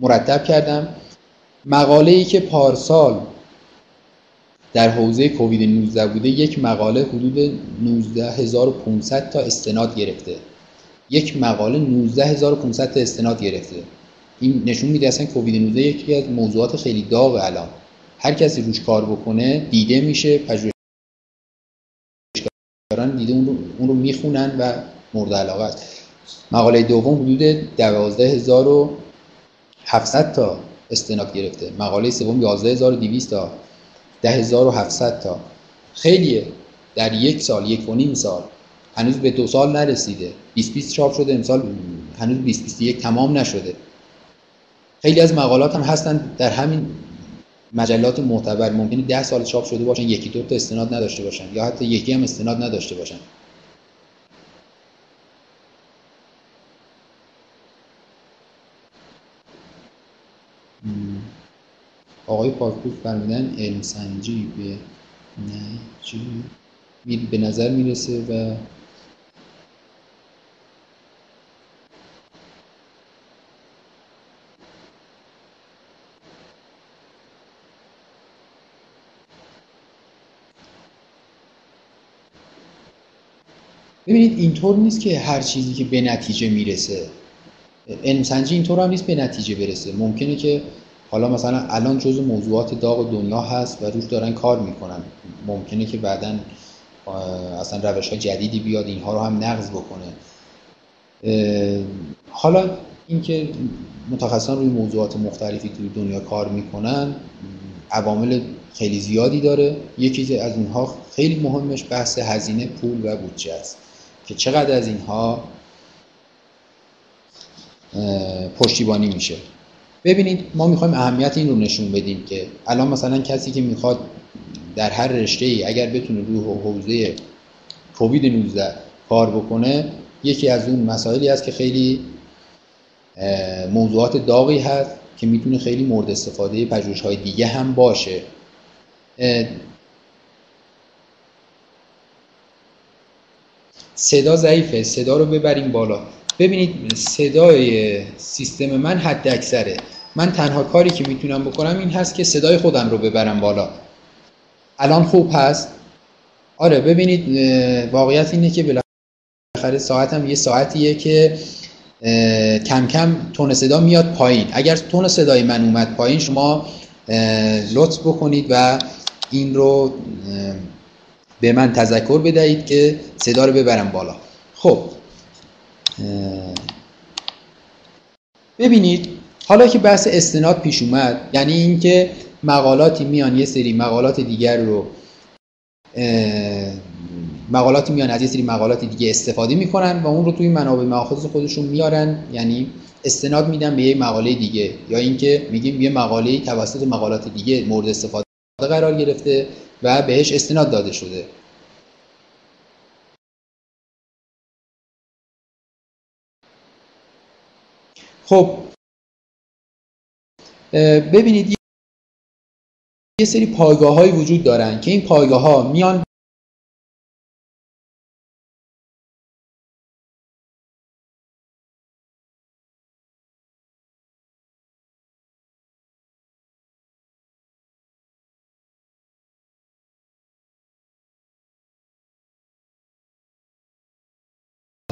Speaker 2: مرتب کردم. مقاله ای که پارسال در حوزه کووید 19 بوده یک مقاله حدود 19500 تا استناد گرفته. یک مقاله 19500 تا استناد گرفته. این نشون میده اصلا کووید 19 یکی از موضوعات خیلی داغ الان. هر کسی روش کار بکنه دیده میشه پژوهشگران دیده اون رو, اون رو می‌خونن و مورد علاقه است. مقاله دوم حدود 12700 تا استناد گرفته. مقاله سوم 11200 تا 10700 تا. خیلیه. در یک سال یک و نیم سال. هنوز به دو سال نرسیده. 2020 چاپ شده امسال هنوز 2021 تمام نشده. خیلی از مقالات هم هستن در همین مجلات معتبر. ممکنه 10 سال چاپ شده باشن یکی دو تا استناد نداشته باشن یا حتی یکی هم استناد نداشته باشن. آقای پارکوف فرمودن علم سنجی به نه چی؟ به نظر می‌رسه و ببینید اینطور نیست که هر چیزی که به نتیجه می‌رسه علم سنجی اینطور هم نیست به نتیجه برسه. ممکنه که حالا مثلا الان جزء موضوعات داغ دنیا هست و روش دارن کار می‌کنن. ممکنه که بعدا اصلا روش های جدیدی بیاد اینها رو هم نقض بکنه. حالا اینکه متخصصان روی موضوعات مختلفی توی دنیا کار می‌کنن عوامل خیلی زیادی داره. یکی از اونها خیلی مهمش بحث هزینه پول و بودجه است. که چقدر از اینها پشتیبانی میشه. ببینید ما می‌خوایم اهمیت این رو نشون بدیم که الان مثلا کسی که می‌خواد در هر رشته ای اگر بتونه روی حوزه کووید 19 کار بکنه یکی از اون مسائلی است که خیلی موضوعات داغی هست که می‌تونه خیلی مورد استفاده پژوهش های دیگه هم باشه. صدا ضعیفه صدا رو ببریم بالا. ببینید صدای سیستم من حد اکثره. من تنها کاری که می‌تونم بکنم این هست که صدای خودم رو ببرم بالا. الان خوب هست؟ آره ببینید واقعیت اینه که بالاخره ساعتم یه ساعتیه که کم کم تون صدا میاد پایین. اگر تون صدای من اومد پایین شما لطف بکنید و این رو به من تذکر بدهید که صدا رو ببرم بالا. خب. ببینید حالا که بحث استناد پیش اومد یعنی اینکه مقالاتی میان یه سری مقالات دیگر رو مقالاتی میان از یه سری مقالات دیگه استفاده می‌کنن و اون رو توی منابع ماخذ خودشون میارن یعنی استناد میدن به یه مقاله دیگه. یا اینکه میگیم یه مقاله توسط مقالات دیگه مورد استفاده قرار گرفته. و بهش استناد داده شده. خب ببینید یه سری پایگاه های وجود دارن که این پایگاه ها میان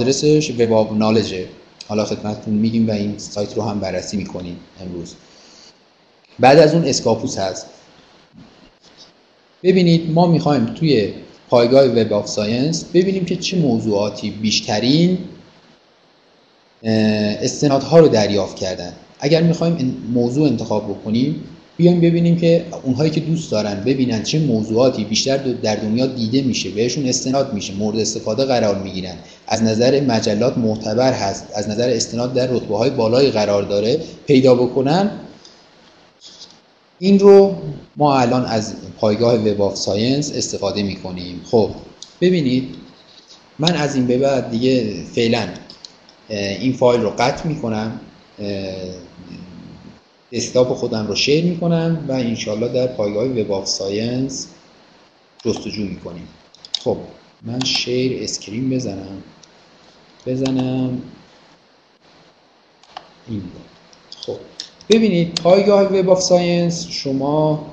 Speaker 2: آدرسش وب نالجه. حالا خدمتتون میگیم و این سایت رو هم بررسی می‌کنیم امروز. بعد از اون اسکاپوس هست. ببینید ما می‌خوایم توی پایگاه Web of Science ببینیم که چه موضوعاتی بیشترین استنادها رو دریافت کردن. اگر می‌خوایم موضوع انتخاب بکنیم بیایم ببینیم که اونهایی که دوست دارن ببینن چه موضوعاتی بیشتر در دنیا دیده میشه بهشون استناد میشه مورد استفاده قرار می‌گیرن. از نظر مجلات معتبر هست از نظر استناد در رتبه های بالایی قرار داره پیدا بکنن. این رو ما الان از پایگاه Web of Science استفاده می‌کنیم. خب ببینید من از این به بعد دیگه فعلا این فایل رو قطع می‌کنم. دسکتاپ خودم رو share می‌کنم و انشالله در پایگاه Web of Science جستجو می‌کنیم. خب من share screen بزنم. بزنم. این خب ببینید پایگاه Web of Science شما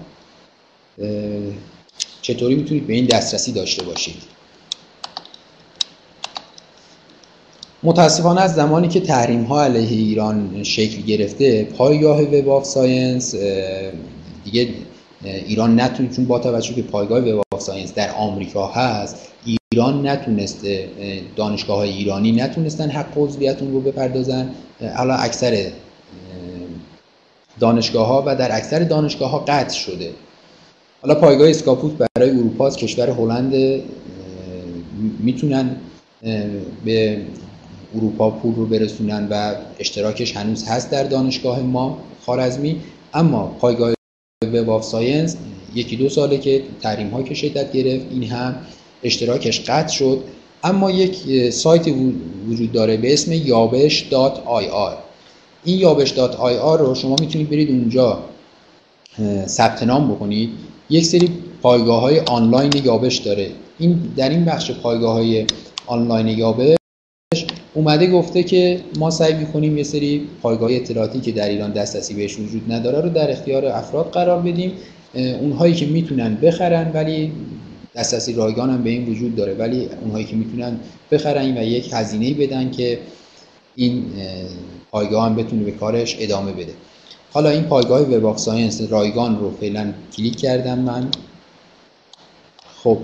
Speaker 2: چطوری می‌تونید به این دسترسی داشته باشید؟ متاسفانه از زمانی که تحریم ها علیه ایران شکل گرفته پایگاه Web of Science دیگه ایران نتونید چون با توجه که پایگاه Web of Science در آمریکا هست ایران نتونسته دانشگاه های ایرانی نتونستن حق عضویت رو بپردازن. حالا اکثر دانشگاه ها و در اکثر دانشگاه ها قطع شده. حالا پایگاه اسکاپوس برای اروپا از کشور هلند می‌تونن به اروپا پول رو برسونن و اشتراکش هنوز هست در دانشگاه ما خوارزمی اما پایگاه Web of Science یکی دو ساله که تحریم ها که شدت گرفت این هم اشتراکش قطع شد. اما یک سایت وجود داره به اسم یابش.ir این یابش.ir رو شما می‌تونید برید اونجا ثبت نام بکنید. یک سری پایگاه های آنلاین یابش داره. این در این بخش پایگاه های آنلاین یابش اومده گفته که ما سعی می‌کنیم یه سری پایگاه اطلاعاتی که در ایران دسترسی بهش وجود نداره رو در اختیار افراد قرار بدیم. اونهایی که می‌تونن بخرن ولی دسترسی رایگان هم به این وجود داره ولی اونهایی که می‌تونن بخرن و یک هزینه بدن که این پایگاه هم بتونه به کارش ادامه بده. حالا این پایگاه Web Science رایگان رو فعلا کلیک کردم من. خب.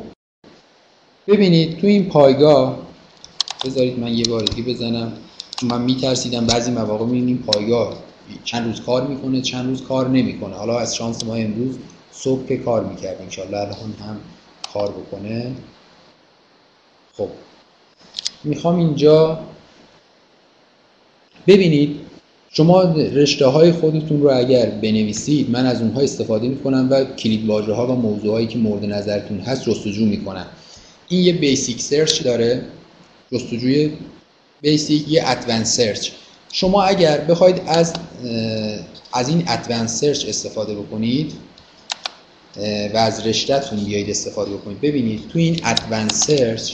Speaker 2: ببینید تو این پایگاه بذارید من یه بار دیگه بزنم. من میترسیدم بعضی مواقع می‌بینیم پایگاه چند روز کار می‌کنه چند روز کار نمی‌کنه. حالا از شانس ما امروز صبح که کار می‌کرد انشالله الان هم کار بکنه. خب. می‌خوام اینجا ببینید شما رشته های خودتون رو اگر بنویسید من از اونها استفاده می‌کنم و کلید واژه ها و موضوعایی که مورد نظرتون هست جستجو می‌کنم. این یه basic search داره. جستجوی basic یه advanced search شما اگر بخواید از از این advanced search استفاده بکنید و از رشتهتون بیایید استفاده بکنید ببینید تو این advanced search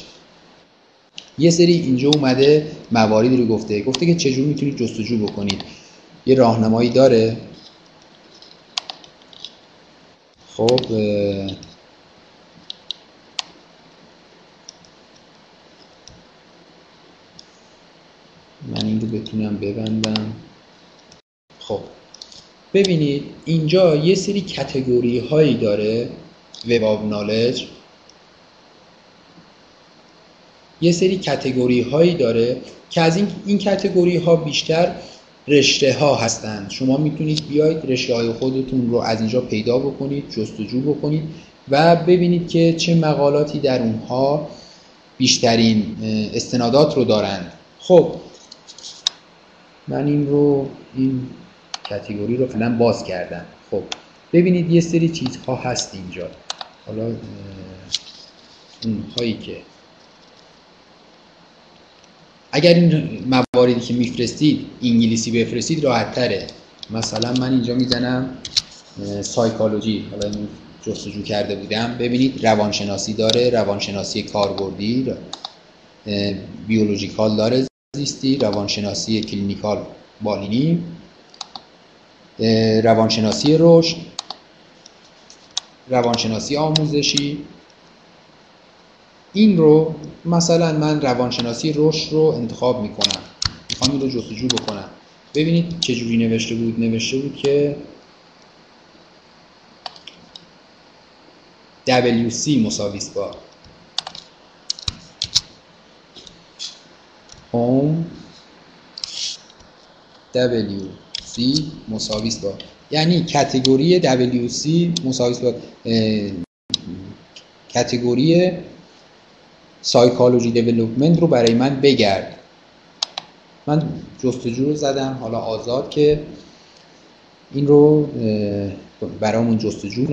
Speaker 2: یه سری اینجا اومده مواردی رو گفته. گفته که چجور می‌تونید جستجو بکنید. یه راهنمایی داره. خب من این رو بتونم ببندم. خب ببینید اینجا یه سری کتگوری هایی داره وب آف نالج یه سری کتگوری هایی داره که از این, این کتگوری ها بیشتر رشته ها هستند. شما می‌تونید بیاید رشته های خودتون رو از اینجا پیدا بکنید جستجو بکنید و ببینید که چه مقالاتی در اونها بیشترین استنادات رو دارند. خب من این رو این کتگوری رو فعلا باز کردم. خب ببینید یه سری چیزها هست اینجا. حالا اون هایی که اگر این مواردی که میفرستید انگلیسی بفرستید راحت تره مثلا من اینجا می‌زنم سایکولوژی حالا جستجو کرده بودم. ببینید روانشناسی داره روانشناسی کاربردی biological داره. زیستی روانشناسی clinical بالینی روانشناسی رشد روانشناسی آموزشی. این رو مثلا من روانشناسی رشد رو انتخاب می‌کنم. می‌خوام این رو جستجو بکنم. ببینید چجوری نوشته بود. نوشته بود که WC مساویس با home WC مساویس با. یعنی کتگوری WC مساویس با کتگوری psychology development رو برای من بگرد. من جستجو رو زدم حالا آزاد که این رو برامون جستجو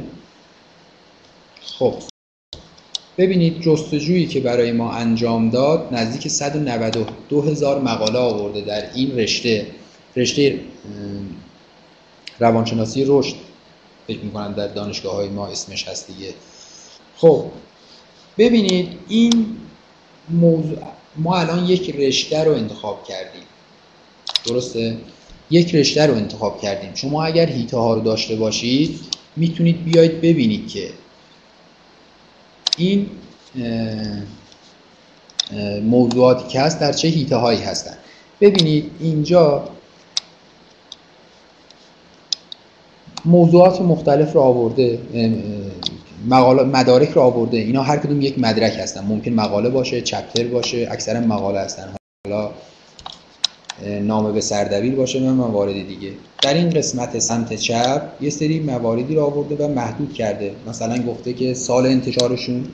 Speaker 2: خب. ببینید جستجویی که برای ما انجام داد نزدیک 192 هزار مقاله آورده در این رشته. رشته روانشناسی رشد. فکر می‌کنم در دانشگاه های ما اسمش هست دیگه. خب ببینید این موضوع ما الان یک رشته رو انتخاب کردیم. درسته؟ یک رشته رو انتخاب کردیم. شما اگر هیته ها رو داشته باشید می‌تونید بیاید ببینید که این موضوعاتی که هست در چه هیته هایی هستن ببینید اینجا موضوعات مختلف رو آورده مقاله مدارک رو آورده. اینا هر کدوم یک مدرک هستن. ممکن مقاله باشه چپتر باشه اکثرا مقاله هستن. حالا نامه به سردبیر باشه و موارد دیگه. در این قسمت سمت چپ یه سری مواردی رو آورده و محدود کرده. مثلا گفته که سال انتشارشون.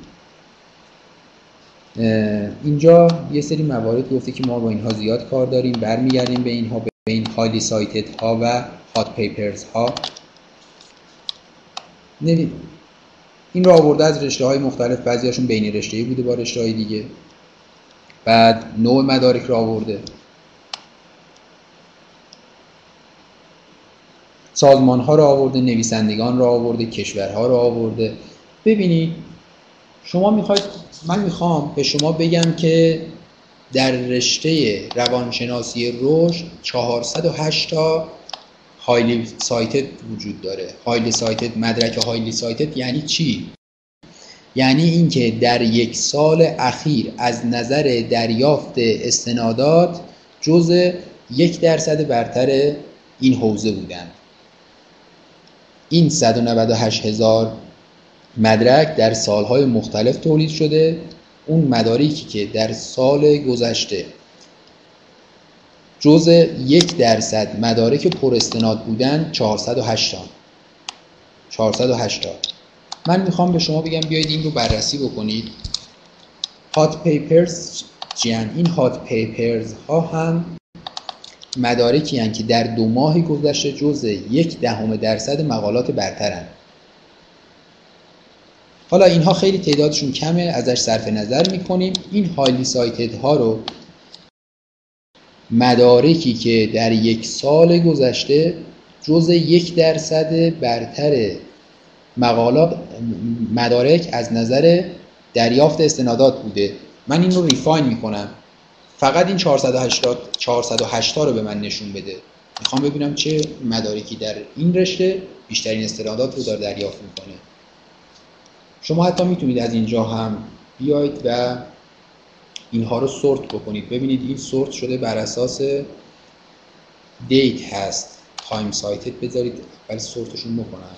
Speaker 2: اینجا یه سری موارد گفته که ما با اینها زیاد کار داریم برمیگردیم به اینها به این هایلی سایتد ها و هات پیپرز ها این رو آورده از رشته های مختلف بعضی هاشون بین رشته بوده با رشته های دیگه. بعد نوع مدارک رو آورده. سازمان ها رو آورده نویسندگان رو آورده کشورها رو آورده. ببینید شما می‌خواید من می‌خوام به شما بگم که در رشته روانشناسی رشد 408 تا هایلی سایتد وجود داره. هایلی سایتد مدرک هایلی سایتد یعنی چی؟ یعنی اینکه در یک سال اخیر از نظر دریافت استنادات جز یک درصد برتر این حوزه بودند این 198 هزار مدرک در سالهای مختلف تولید شده. اون مدارکی که در سال گذشته جز یک درصد مدارک پر استناد بودن 480 480 من می‌خوام به شما بگم بیایید این رو بررسی بکنید. هات پیپرز چیان این هات پیپرز ها هم مدارکی هن که در دو ماه گذشته جز یک دهم درصد مقالات برترن. حالا اینها خیلی تعدادشون کمه ازش صرف نظر می‌کنیم. این هایلی سایتد ها رو مدارکی که در یک سال گذشته جز یک درصد برتر مقالات مدارک از نظر دریافت استنادات بوده. من این رو ریفاین می‌کنم. فقط این 480 480 رو به من نشون بده. می‌خوام ببینم چه مدارکی در این رشته بیشترین استنادات رو داره دریافت می‌کنه. شما حتی می‌تونید از اینجا هم بیاید و اینها رو sort بکنید. ببینید این sort شده بر اساس date هست. times cited بذارید. ولی sort شون بکنم.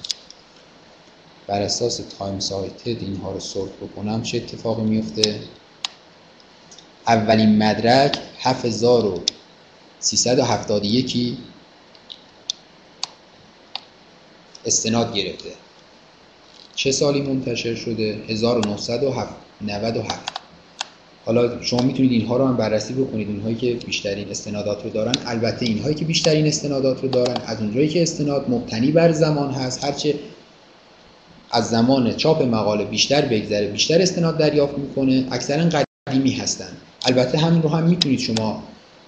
Speaker 2: بر اساس times cited اینها رو sort بکنم چه اتفاقی میفته اولین مدرک 7371 استناد گرفته. چه سالی منتشر شده؟ 1997 حالا شما می‌تونید اینها رو هم بررسی بکنید. اونهایی که بیشترین استنادات رو دارن البته اینهایی که بیشترین استنادات رو دارن از اونجایی که استناد مبتنی بر زمان هست هرچه از زمان چاپ مقاله بیشتر بگذره بیشتر استناد دریافت می‌کنه اکثرا قدیمی هستن. البته همین رو هم می‌تونید شما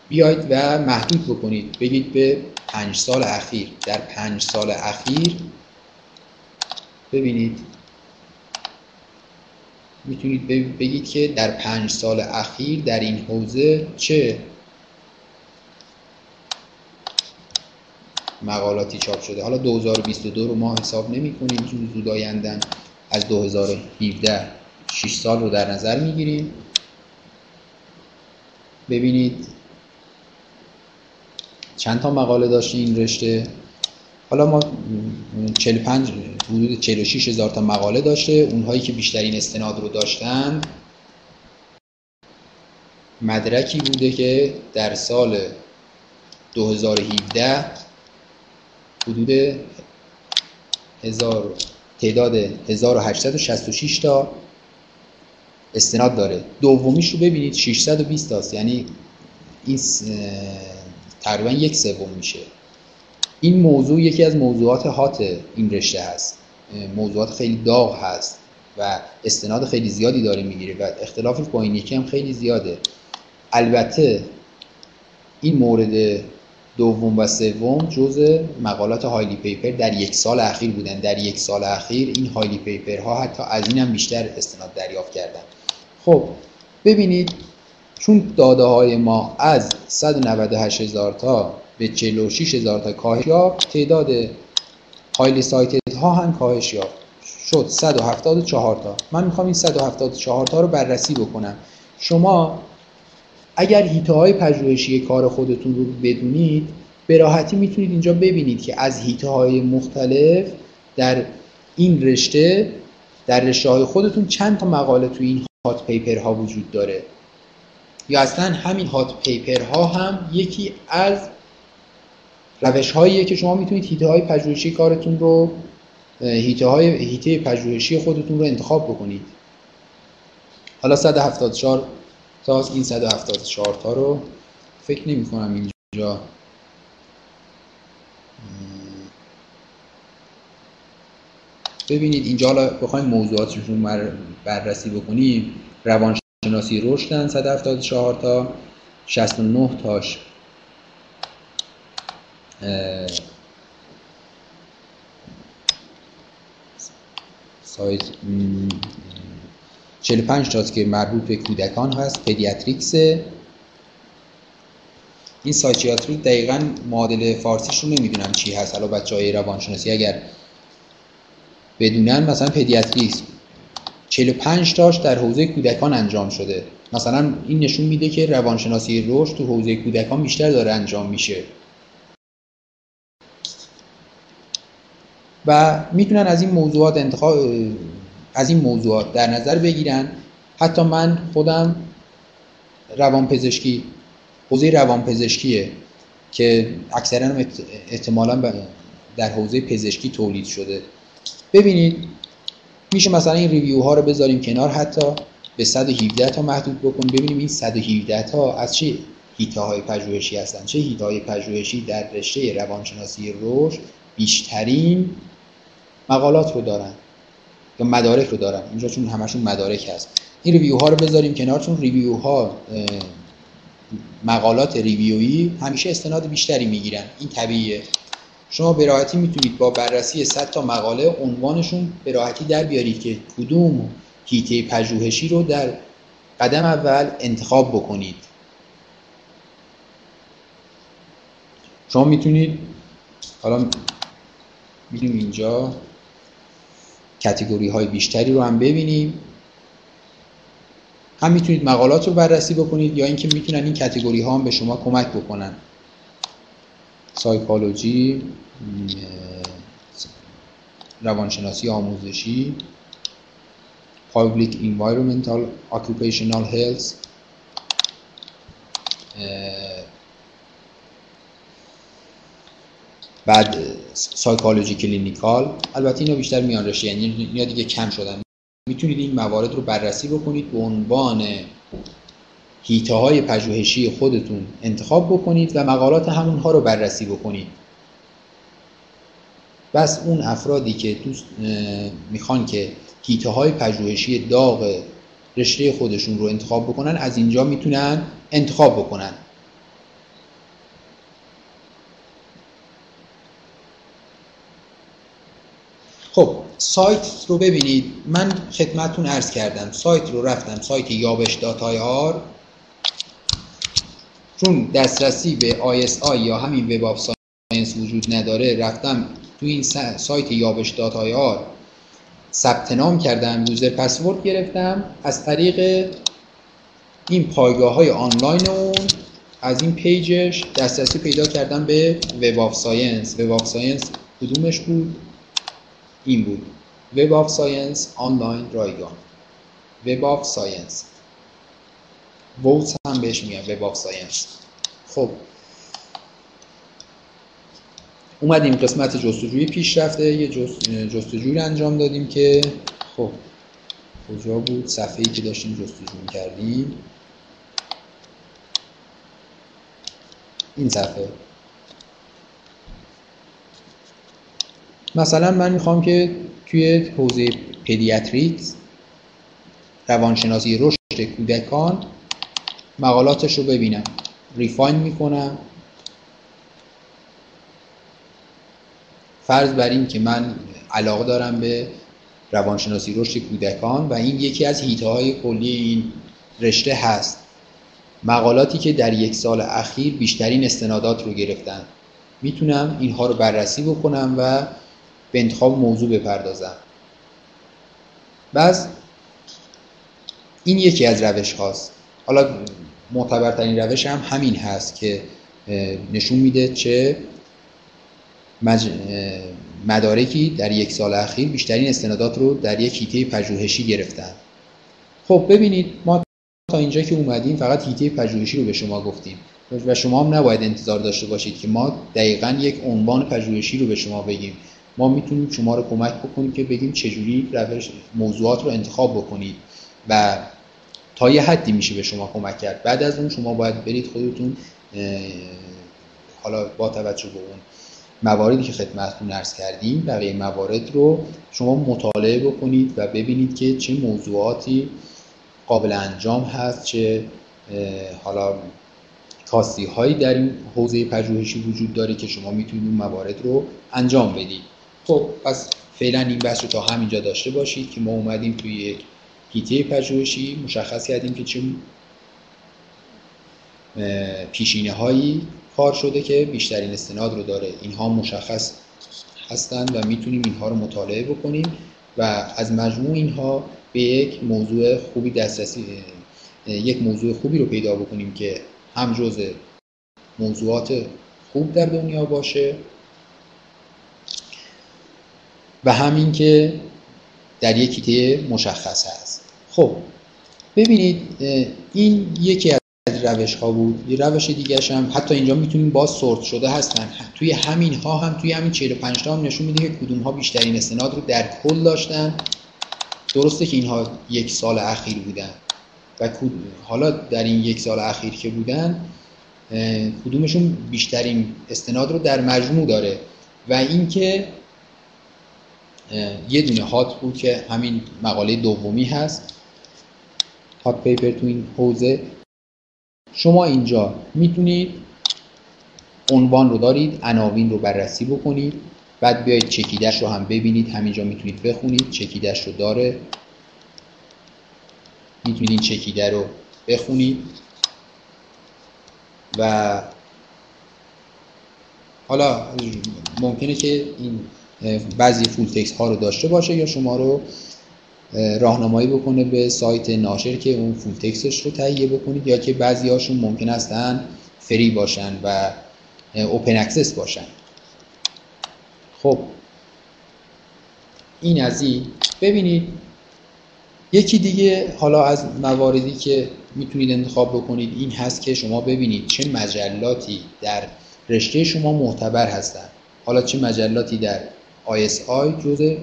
Speaker 2: بیاید و محدود بکنید. بگید به پنج سال اخیر. در پنج سال اخیر ببینید. می‌تونید بگید که در پنج سال اخیر در این حوزه چه مقالاتی چاپ شده. حالا 2022 رو ما حساب نمی کنیم چون زود آیندن از 2017 6 سال رو در نظر می‌گیریم. ببینید. چند تا مقاله داشته این رشته؟ حالا ما 45 حدود 46 هزار تا مقاله داشته. اونهایی که بیشترین استناد رو داشتن مدرکی بوده که در سال 2017 حدود هزار تعداد 1866 تا استناد داره. دومیش رو ببینید 620 تاست. یعنی این تقریبا یک سوم میشه. این موضوع یکی از موضوعات هات این رشته هست. موضوعات خیلی داغ هست و استناد خیلی زیادی داره می‌گیره و اختلافش با این یکی هم خیلی زیاده. البته این مورد دوم و سوم جزء مقالات هایلی پیپر در یک سال اخیر بودن. در یک سال اخیر این هایلی پیپر ها حتی از این هم بیشتر استناد دریافت کردن. خب ببینید چون داده های ما از 198 هزار تا به 46 هزار تا کاهش یافت تعداد هایلی سایتد ها هم کاهش یافت. شد 174 تا. من می‌خوام این 174 تا رو بررسی بکنم. شما اگر هیته های پژوهشی کار خودتون رو بدونید به راحتی می‌تونید اینجا ببینید که از هیته های مختلف در این رشته در رشته های خودتون چند تا مقاله تو این هات پیپر ها وجود داره. یا اصلا همین هات پیپر ها هم یکی از روش هاییه که شما می‌تونید هیته های پژوهشی کارتون رو هیته های هیته پژوهشی خودتون رو انتخاب بکنید. حالا 174 تا این 174 تا رو فکر نمی کنم اینجا. ببینید اینجا حالا بخوایم موضوعاتشون بررسی بکنیم. روانشناسی رشده 174 تا 69 تاش. سایز 45 تاست که مربوط به کودکان هست Pediatrics. این Psychiatric دقیقا معادل فارسیش رو نمی‌دونم چی هست. حالا بچه های روانشناسی اگر بدونن مثلا پدیاتریکس 45 تاش در حوزه کودکان انجام شده. مثلا این نشون میده که روانشناسی رشد تو حوزه کودکان بیشتر داره انجام میشه. و می‌تونن از این موضوعات انتخاب از این موضوعات در نظر بگیرن. حتی من خودم روانپزشکی حوزه روانپزشکیه که اکثرا احتمالا در حوزه پزشکی تولید شده. ببینید میشه مثلا این ریویو ها رو بذاریم کنار حتی به 117 تا محدود بکن. ببینیم این 117 تا از چه هیته های پژوهشی هستن چه هیته های پژوهشی در رشته روانشناسی رشد بیشترین مقالات رو دارن یا مدارک رو دارن. اینجا چون همشون مدارک هست. این ریویو ها رو بذاریم کنار چون ریویو ها مقالات ریویویی همیشه استناد بیشتری می‌گیرن. این طبیعیه. شما به راحتی می‌تونید با بررسی 100 تا مقاله عنوانشون به راحتی در بیارید که کدوم هیته پژوهشی رو در قدم اول انتخاب بکنید. شما می‌تونید حالا میریم اینجا کتگوری های بیشتری رو هم ببینیم. هم می‌تونید مقالات رو بررسی بکنید یا اینکه می‌تونن این کتگوری ها هم به شما کمک بکنن. سایکولوژی روانشناسی آموزشی Public Environmental Occupational Health بعد Psychology Clinical. البته اینا بیشتر میان رشته‌ای‌ان یعنی اینا دیگه کم شدن. می‌تونید این موارد رو بررسی بکنید به عنوان حیطه های پژوهشی خودتون انتخاب بکنید و مقالات همونها رو بررسی بکنید. پس اون افرادی که دوست می‌خوان که حیطه های پژوهشی داغ رشته خودشون رو انتخاب بکنن از اینجا می‌تونن انتخاب بکنن. خب سایت رو ببینید. من خدمتون عرض کردم. سایت رو رفتم سایت یابش dot IR. چون دسترسی به ISI یا همین Web of Science وجود نداره رفتم تو این سایت یابش dot IR ثبت نام کردم user password گرفتم از طریق این پایگاه های آنلاین اون از این page ش دسترسی پیدا کردم به Web of Science. Web of Science کدومش بود؟ این بود. Web of Science آنلاین رایگان. Web of Science. WoS هم بهش میگن Web of Science خب. اومدیم قسمت جستجوی پیشرفته یه جستجوی انجام دادیم که خب کجا بود؟ صفحه‌ای که داشتیم جستجو کردیم این صفحه. مثلا من می‌خوام که توی حوزه پدیاتریکس روانشناسی رشد کودکان مقالاتش رو ببینم. ریفاین می‌کنم. فرض بر این که من علاقه دارم به روانشناسی رشد کودکان و این یکی از هیته های کلی این رشته هست. مقالاتی که در یک سال اخیر بیشترین استنادات رو گرفتن. می‌تونم اینها رو بررسی بکنم و به انتخاب موضوع بپردازم. بعض این یکی از روش هاست حالا معتبرترین روش هم همین هست که نشون میده چه مدارکی در یک سال اخیر بیشترین استنادات رو در یک هیته پژوهشی گرفتن. خب ببینید ما تا اینجا که اومدیم فقط هیته پژوهشی رو به شما گفتیم و شما هم نباید انتظار داشته باشید که ما دقیقا یک عنوان پژوهشی رو به شما بگیم. ما می‌تونیم شما رو کمک بکنیم که بگیم چجوری روش موضوعات رو انتخاب بکنید و تا یه حدی میشه به شما کمک کرد. بعد از اون شما باید برید خودتون حالا با توجه به اون مواردی که خدمتتون ارز کردیم بقیه موارد رو شما مطالعه بکنید و ببینید که چه موضوعاتی قابل انجام هست چه حالا کاستی هایی در این حوزه پژوهشی وجود داره که شما می‌تونید اون موارد رو انجام بدید. خب پس فعلا این بحث رو تا همینجا داشته باشید که ما اومدیم توی یک هیته پژوهشی مشخص کردیم که چه پیشینه هایی کار شده که بیشترین استناد رو داره. اینها مشخص هستند و می‌تونیم اینها رو مطالعه بکنیم و از مجموع اینها به یک موضوع خوبی دسترسی یک موضوع خوبی رو پیدا بکنیم که هم جزء موضوعات خوب در دنیا باشه و همین که در یک هیته مشخص هست خب ببینید این یکی از روش ها بود. یه روش دیگه هم حتی اینجا می‌تونیم باز سورت شده هستن. توی همین ها هم توی همین 45 تا هم نشون میده که کدوم ها بیشترین استناد رو در کل داشتن. درسته که اینها یک سال اخیر بودن و حالا در این یک سال اخیر که بودن کدومشون بیشترین استناد رو در مجموع داره. و اینکه یه دونه هات بود که همین مقاله دومی هست. هات پیپر تو این حوزه. شما اینجا می‌تونید عنوان رو دارید عناوین رو بررسی بکنید. بعد بیاید چکیدش رو هم ببینید. همینجا می‌تونید بخونید. چکیدش رو داره. می‌تونید این چکیده رو بخونید. و حالا ممکنه که این بعضی full text ها رو داشته باشه یا شما رو راهنمایی بکنه به سایت ناشر که اون full text ش رو تهیه بکنید یا که بعضی هاشون ممکن هستن free باشن و open access باشن. خب. این از این. ببینید. یکی دیگه حالا از مواردی که می‌تونید انتخاب بکنید این هست که شما ببینید چه مجلاتی در رشته شما معتبر هستن. حالا چه مجلاتی در ISI جزء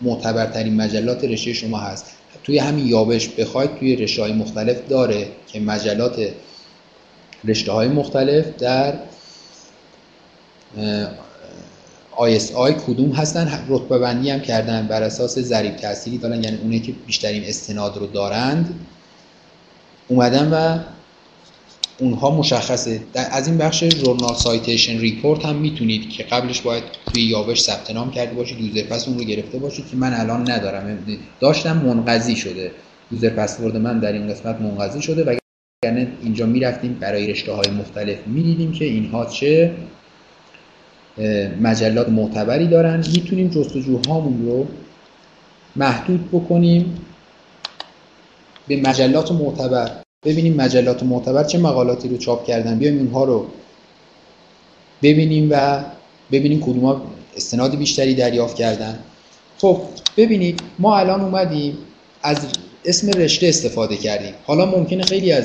Speaker 2: معتبرترین مجلات رشته شما هست. توی همین یابش بخواید توی رشته های مختلف داره که مجلات رشته های مختلف در ISI کدوم هستن؟ رتبه بندی هم کردن بر اساس ضریب تأثیری دارن یعنی اونه که بیشترین استناد رو دارند. اومدن و اونها مشخصه. از این بخش Journal Citation Report هم می‌تونید که قبلش باید توی یابش ثبت نام کرده باشید user password رو گرفته باشید که من الان ندارم. داشتم منقضی شده. user password من در این قسمت منقضی شده. و یعنی اینجا می‌رفتیم برای رشته های مختلف می‌دیدیم که اینها چه مجلات معتبری دارن. می‌تونیم جستجوهامون رو محدود بکنیم. به مجلات معتبر ببینیم مجلات معتبر چه مقالاتی رو چاپ کردن. بیایم اونها رو ببینیم و ببینیم کدوم استناد بیشتری دریافت کردن. خب ببینید ما الان اومدیم از اسم رشته استفاده کردیم. حالا ممکنه خیلی از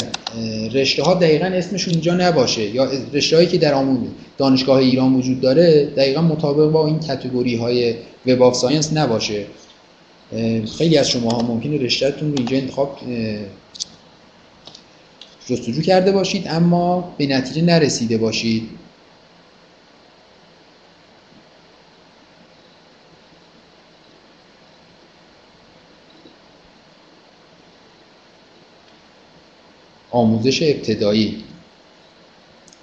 Speaker 2: رشته ها دقیقا اسمشون اینجا نباشه یا رشته هایی که در آمون دانشگاه ایران وجود داره دقیقا مطابق با این کتگوری های وب ساینس نباشه. خیلی از شما ها ممکنه رشتهتون رو اینجا انتخاب جستجو کرده باشید اما به نتیجه نرسیده باشید. آموزش ابتدایی.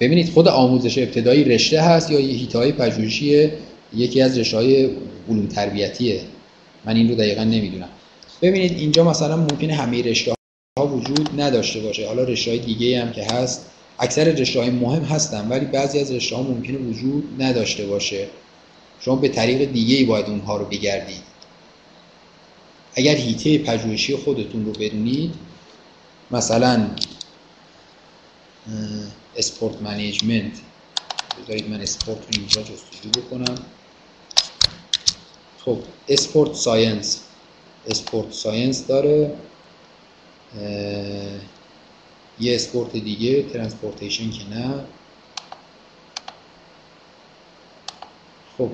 Speaker 2: ببینید خود آموزش ابتدایی رشته هست یا یه هیته های پژوهشی یکی از رشته های علوم تربیتیه. من این رو دقیقا نمی‌دونم. ببینید اینجا مثلا ممکنه همه رشته ها وجود نداشته باشه. حالا رشته های دیگه هم که هست اکثر رشته های مهم هستن ولی بعضی از رشته ها ممکنه وجود نداشته باشه. شما به طریق دیگه ای باید اونها رو بگردید. اگر هیته پژوهشی خودتون رو بدونید مثلا sport management بذارید من اسپورت رو اینجا جستجو بکنم. خب sport science. sport science داره. یه اسپورت دیگه transportation که نه. خب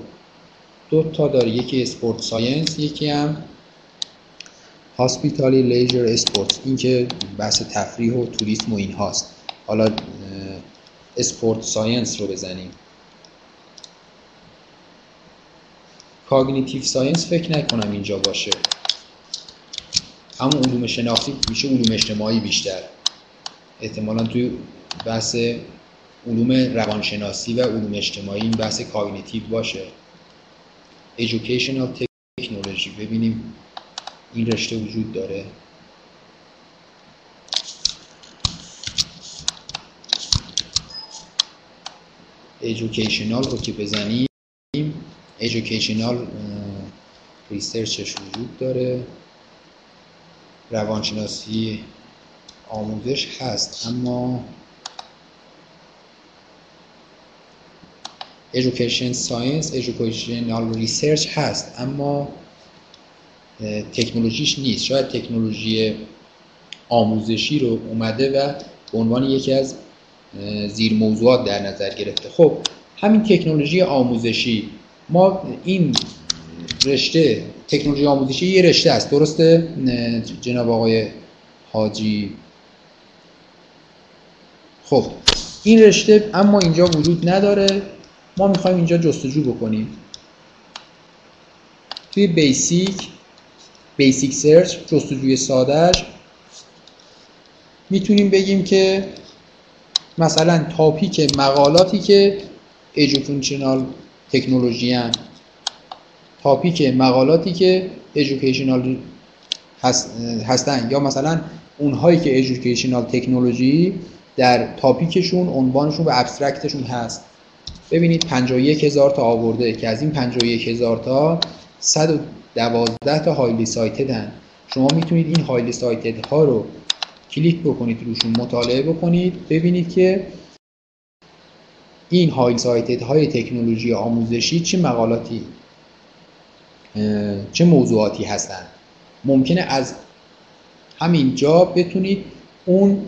Speaker 2: دو تا داره یکی sport science یکی هم hospitality leisure sport این که بحث تفریح و توریسم و این‌هاست حالا sport science رو بزنیم. cognitive science فکر نکنم اینجا باشه. همون علوم شناختی میشه علوم اجتماعی بیشتر. احتمالا توی بحث علوم روانشناسی و علوم اجتماعی این بحث cognitive باشه. Educational تکنولوژی ببینیم این رشته وجود داره. Educational رو که بزنیم. Educational ریسرچش وجود داره. روانشناسی آموزش هست اما education science educational research هست اما تکنولوژیش نیست. شاید تکنولوژی آموزشی رو اومده و به عنوان یکی از زیر موضوعات در نظر گرفته. خب همین تکنولوژی آموزشی ما این رشته تکنولوژی آموزشی یه رشته است. درسته؟ جناب آقای حاجی. خب این رشته اما اینجا وجود نداره. ما می‌خوایم اینجا جستجو بکنیم. توی basic basic search جستجوی سادهش می‌تونیم بگیم که مثلا topic مقالاتی که educational technology topic مقالاتی که educational هستن. یا مثلا اونهایی که ایژوکیشنال تکنولوژی در تاپیکشون عنوانشون و ابسترکتشون هست. ببینید 51 هزار تا آورده که از این 51 هزار تا 112 تا هایلی سایتد هن. شما می‌تونید این هایلی سایتد ها رو کلیک بکنید روشون مطالعه بکنید ببینید که این های سایتد های تکنولوژی آموزشی چه مقالاتی. چه موضوعاتی هستند ممکنه از همین جا بتونید اون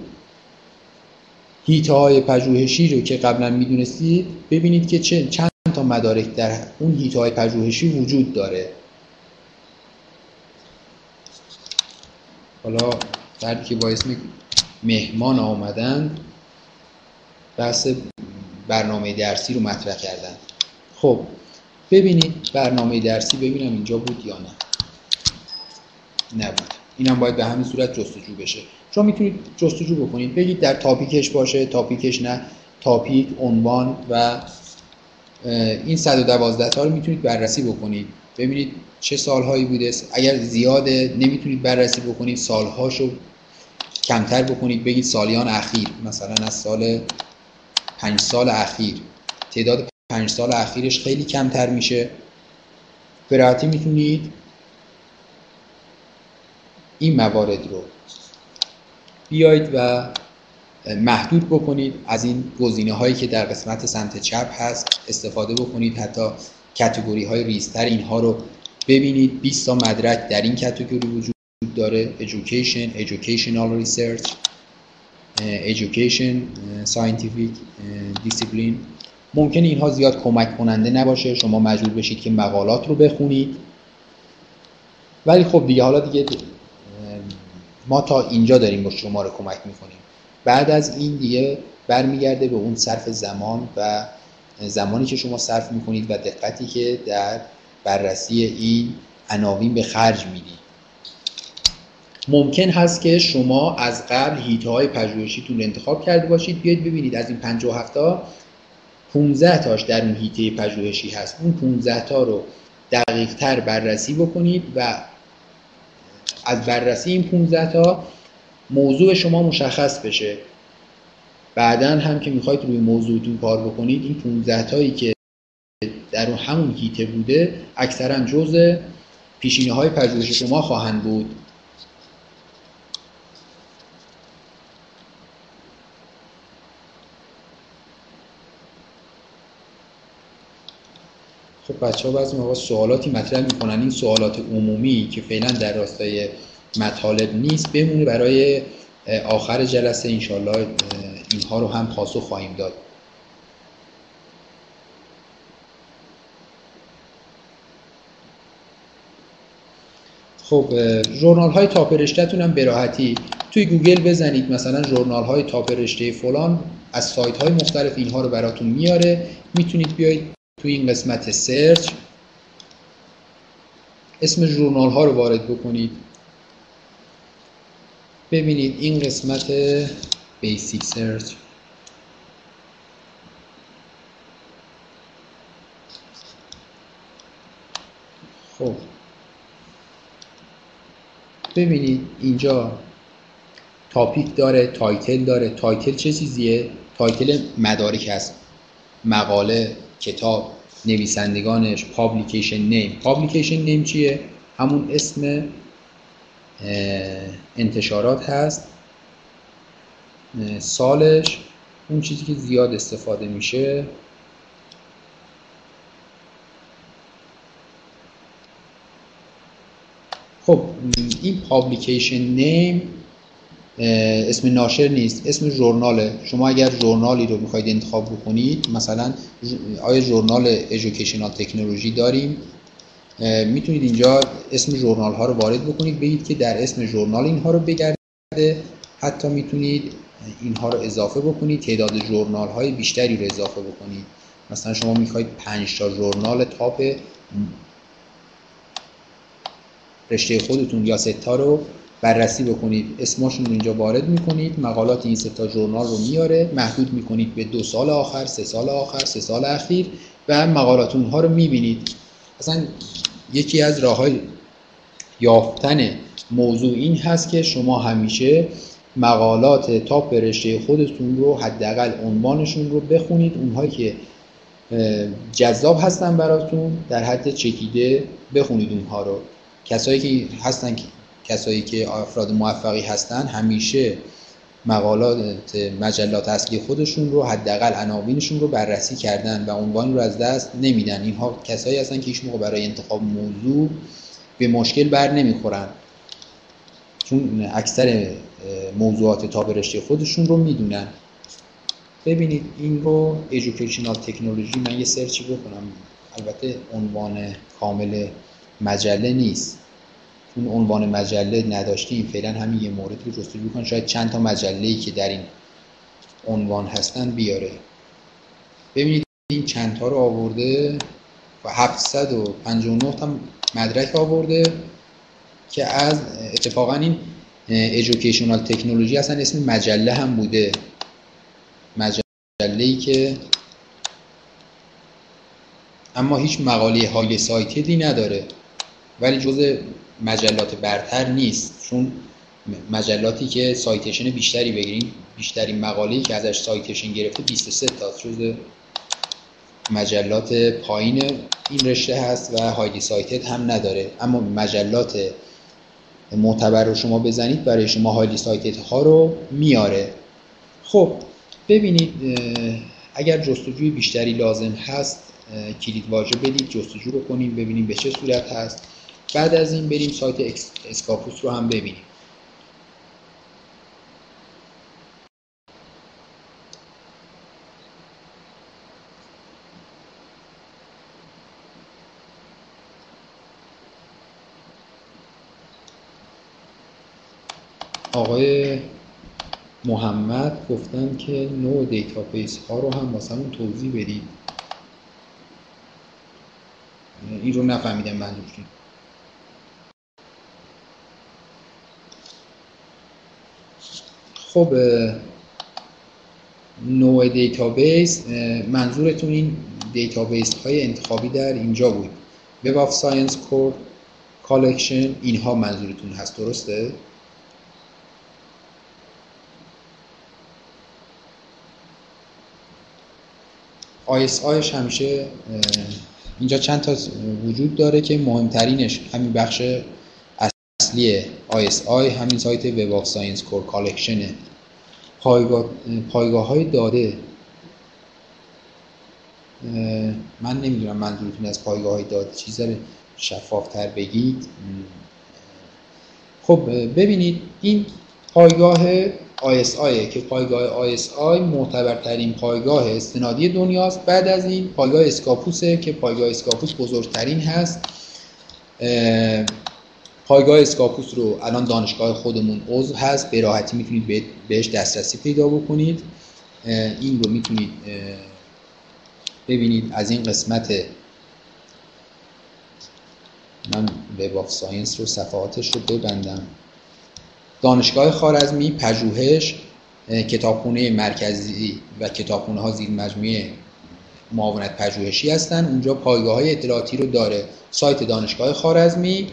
Speaker 2: هیته های پژوهشی رو که قبلا می‌دونستید ببینید که چه چند تا مدارک در اون هیته های پژوهشی وجود داره. حالا فردی که با اسم مهمان آمدن بحث برنامه درسی رو مطرح کردن. خب ببینید برنامه درسی ببینم اینجا بود یا نه. نبود. اینم باید به همین صورت جستجو بشه. شما می‌تونید جستجو بکنید. بگید در تاپیکش باشه تاپیکش نه. تاپیک عنوان و این 112 تا رو می‌تونید بررسی بکنید. ببینید چه سالهایی بوده. اگر زیاده نمی‌تونید بررسی بکنید. سالهاشو کمتر بکنید. بگید سالیان اخیر. مثلا از سال پنج سال اخیر. تعداد پنج سال اخیرش خیلی کمتر میشه. به می‌تونید این موارد رو بیایید و محدود بکنید. از این گزینه هایی که در قسمت سمت چپ هست استفاده بکنید. حتی کتگوری های ریزتر اینها رو ببینید. 20 تا مدرک در این کتگوری وجود داره. Education educational research education scientific discipline. ممکنه اینها زیاد کمک کننده نباشه. شما مجبور بشید که مقالات رو بخونید. ولی خب دیگه حالا دیگه ما تا اینجا داریم با شما رو کمک می‌کنیم. بعد از این دیگه برمیگرده به اون صرف زمان و زمانی که شما صرف می‌کنید و دقتی که در بررسی این عناوین به خرج می‌دید. ممکن هست که شما از قبل هیته های پژوهشیتون رو انتخاب کرده باشید. بیاید ببینید از این 57 تا 15 تاش در اون هیته پژوهشی هست. اون 15 تا رو دقیق تر بررسی بکنید و از بررسی این 15 تا موضوع شما مشخص بشه. بعدا هم که می‌خواید روی موضوعتون کار بکنید این 15 تایی که در همون هیته بوده اکثرا جزء پیشینه های پژوهش شما خواهند بود. بچه ها بعضی موقع سوالاتی مطرح می‌کنن. این سوالات عمومی که فعلا در راستای مطالب نیست بمونه برای آخر جلسه انشالله اینها رو هم پاسخ خواهیم داد. خب ژورنال های top رشته‌تون هم براحتی توی گوگل بزنید. مثلا ژورنال های top رشته فلان از سایت های مختلف اینها رو براتون میاره. می‌تونید بیاید توی این قسمت search. اسم ژورنال ها رو وارد بکنید. ببینید این قسمت basic search. خب. ببینید اینجا topic داره title داره. title چه چیزیه؟ title مدارک هست. مقاله. کتاب نویسندگانش publication name publication name چیه؟ همون اسم انتشارات هست. سالش اون چیزی که زیاد استفاده میشه. خب این پابلیکیشن نیم اسم ناشر نیست اسم ژورناله. شما اگر ژورنالی رو می‌خواید انتخاب بکنید مثلا آیا ژورنال ایژوکیشنال تکنولوژی داریم؟ می‌تونید اینجا اسم ژورنال ها رو وارد بکنید بگید که در اسم ژورنال اینها رو بگرده. حتی می‌تونید اینها رو اضافه بکنید تعداد ژورنال های بیشتری رو اضافه بکنید. مثلا شما می‌خواید 5 تا ژورنال تاپ رشته خودتون یا ستا رو بررسی بکنید. اسمشون رو اینجا وارد می‌کنید. مقالات این ستا ژورنال رو میاره. محدود می‌کنید به دو سال آخر سه سال آخر سه سال اخیر و مقالات اونها رو می‌بینید. اصلا یکی از راه های یافتن موضوع این هست که شما همیشه مقالات تاپ رشته خودتون رو حداقل عنوانشون رو بخونید. اونهایی که جذاب هستن براتون در حد چکیده بخونید اونها رو. کسایی که هستن کسایی که افراد موفقی هستن همیشه مقالات مجلات اصلی خودشون رو حداقل عناوینشون رو بررسی کردن و عنوان رو از دست نمیدن. اینها کسایی هستن که هیچ موقع برای انتخاب موضوع به مشکل بر نمی‌خورن. چون اکثر موضوعات تاب خودشون رو می‌دونن. ببینید این رو ایژوکیشنال تکنولوژی من یه سرچی بکنم. البته عنوان کامل مجله نیست. چون عنوان مجله نداشتیم فعلا همین یه مورد رو جستجو کن. شاید چند تا مجله که در این عنوان هستن بیاره. ببینید این چند تا رو آورده و 759 تا مدرک آورده که از اتفاقا این ایژوکیشنال تکنولوژی اصلا اسم مجله هم بوده. مجله ای که اما هیچ مقاله های سایتدی نداره. ولی جزء مجلات برتر نیست. چون مجلاتی که سایتشن بیشتری بگیریم بیشترین مقاله‌ای که ازش سایتشن گرفته 23 تا جزء مجلات پایین این رشته هست و هایلی سایتد هم نداره. اما مجلات معتبر رو شما بزنید برای شما هایلی سایتد ها رو میاره. خب ببینید اگر جستجوی بیشتری لازم هست کلید واژه بدید جستجو رو کنیم ببینیم به چه صورت هست. بعد از این بریم سایت اسکاپوس رو هم ببینیم. آقای محمد گفتن که نوع database ها رو هم واسمون توضیح بدید. این رو نفهمیدم منظورتون خب نوع database منظورتون این database های انتخابی در اینجا بود Web of Science Core Collection اینها منظورتون هست درسته؟ ISI ش همیشه اینجا چند تا وجود داره که مهمترینش همین بخش اصلی ISI همین سایت Web of Science Core Collection ه پایگاه, پایگاه های داده. من نمی‌دونم منظورتون از پایگاه های داده چیز داره. شفافتر بگید. خب ببینید این پایگاه ISI که پایگاه ISI معتبرترین پایگاه استنادی دنیاست. بعد از این پایگاه اسکاپوسه که پایگاه اسکاپوس بزرگترین هست. پایگاه اسکاپوس رو الان دانشگاه خودمون عضو هست. به راحتی می‌تونید بهش دسترسی پیدا بکنید. این رو می‌تونید ببینید. از این قسمت من Web of Science رو صفحاتش رو ببندم. دانشگاه خوارزمی پژوهش کتابخونه مرکزی و کتابخونه ها زیر مجموعه معاونت پژوهشی هستن. اونجا پایگاه های اطلاعاتی رو داره. سایت دانشگاه خوارزمی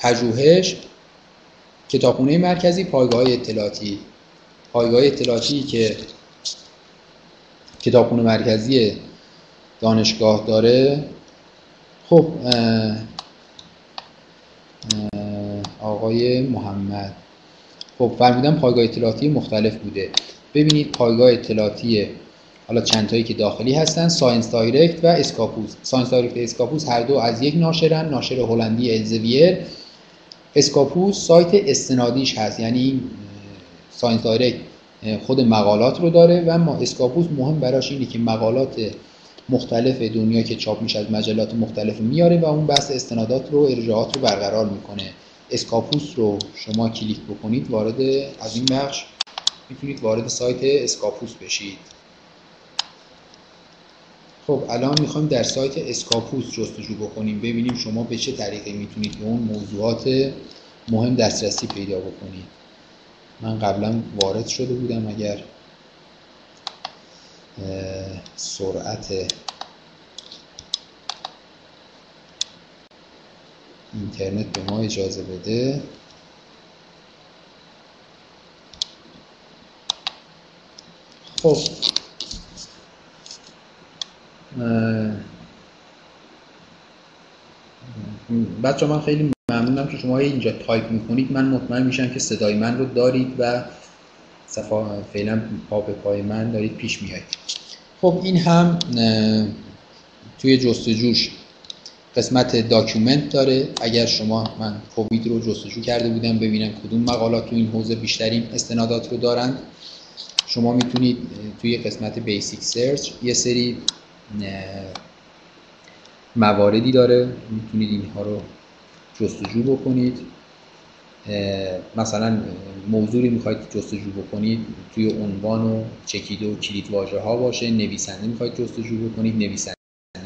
Speaker 2: پژوهش کتابخونه مرکزی پایگاه اطلاعاتی. پایگاه اطلاعاتی که کتابخونه مرکزی دانشگاه داره. خب آقای محمد. خب فرمودن پایگاه اطلاعاتی مختلف بوده. ببینید پایگاه اطلاعاتی حالا چند تایی که داخلی هستن ScienceDirect و Scopus. ScienceDirect و Scopus هر دو از یک ناشرن. ناشر هلندی Elsevier Scopus سایت استنادیش هست. یعنی ScienceDirect خود مقالات رو داره و ما Scopus مهم براش اینه که مقالات مختلف دنیا که چاپ میشه از مجلات مختلف میاره و اون بحث استنادات رو ارجاعات رو برقرار می‌کنه. Scopus رو شما کلیک بکنید وارد از این بخش می‌تونید وارد سایت Scopus بشید. خب الان می‌خوایم در سایت Scopus جستجو بکنیم ببینیم شما به چه طریقی می‌تونید به اون موضوعات مهم دسترسی پیدا بکنید. من قبلا وارد شده بودم اگر سرعت اینترنت به ما اجازه بده. خب بچه ها من خیلی ممنونم که شما اینجا تایپ می‌کنید. من مطمئن میشم که صدای من رو دارید و صفا فعلا پا به پای من دارید پیش میایید خب این هم توی جستجوش قسمت document داره. اگر شما من کووید رو جستجو کرده بودم ببینم کدوم مقالات تو این حوزه بیشترین استنادات رو دارند. شما می‌تونید توی قسمت basic search یه سری مواردی داره. می‌تونید اینها رو جستجو بکنید. مثلا موضوعی می‌خواید جستجو بکنید توی عنوان و چکیده و کلید واژه ها باشه. نویسنده می‌خواید جستجو بکنید. نویسنده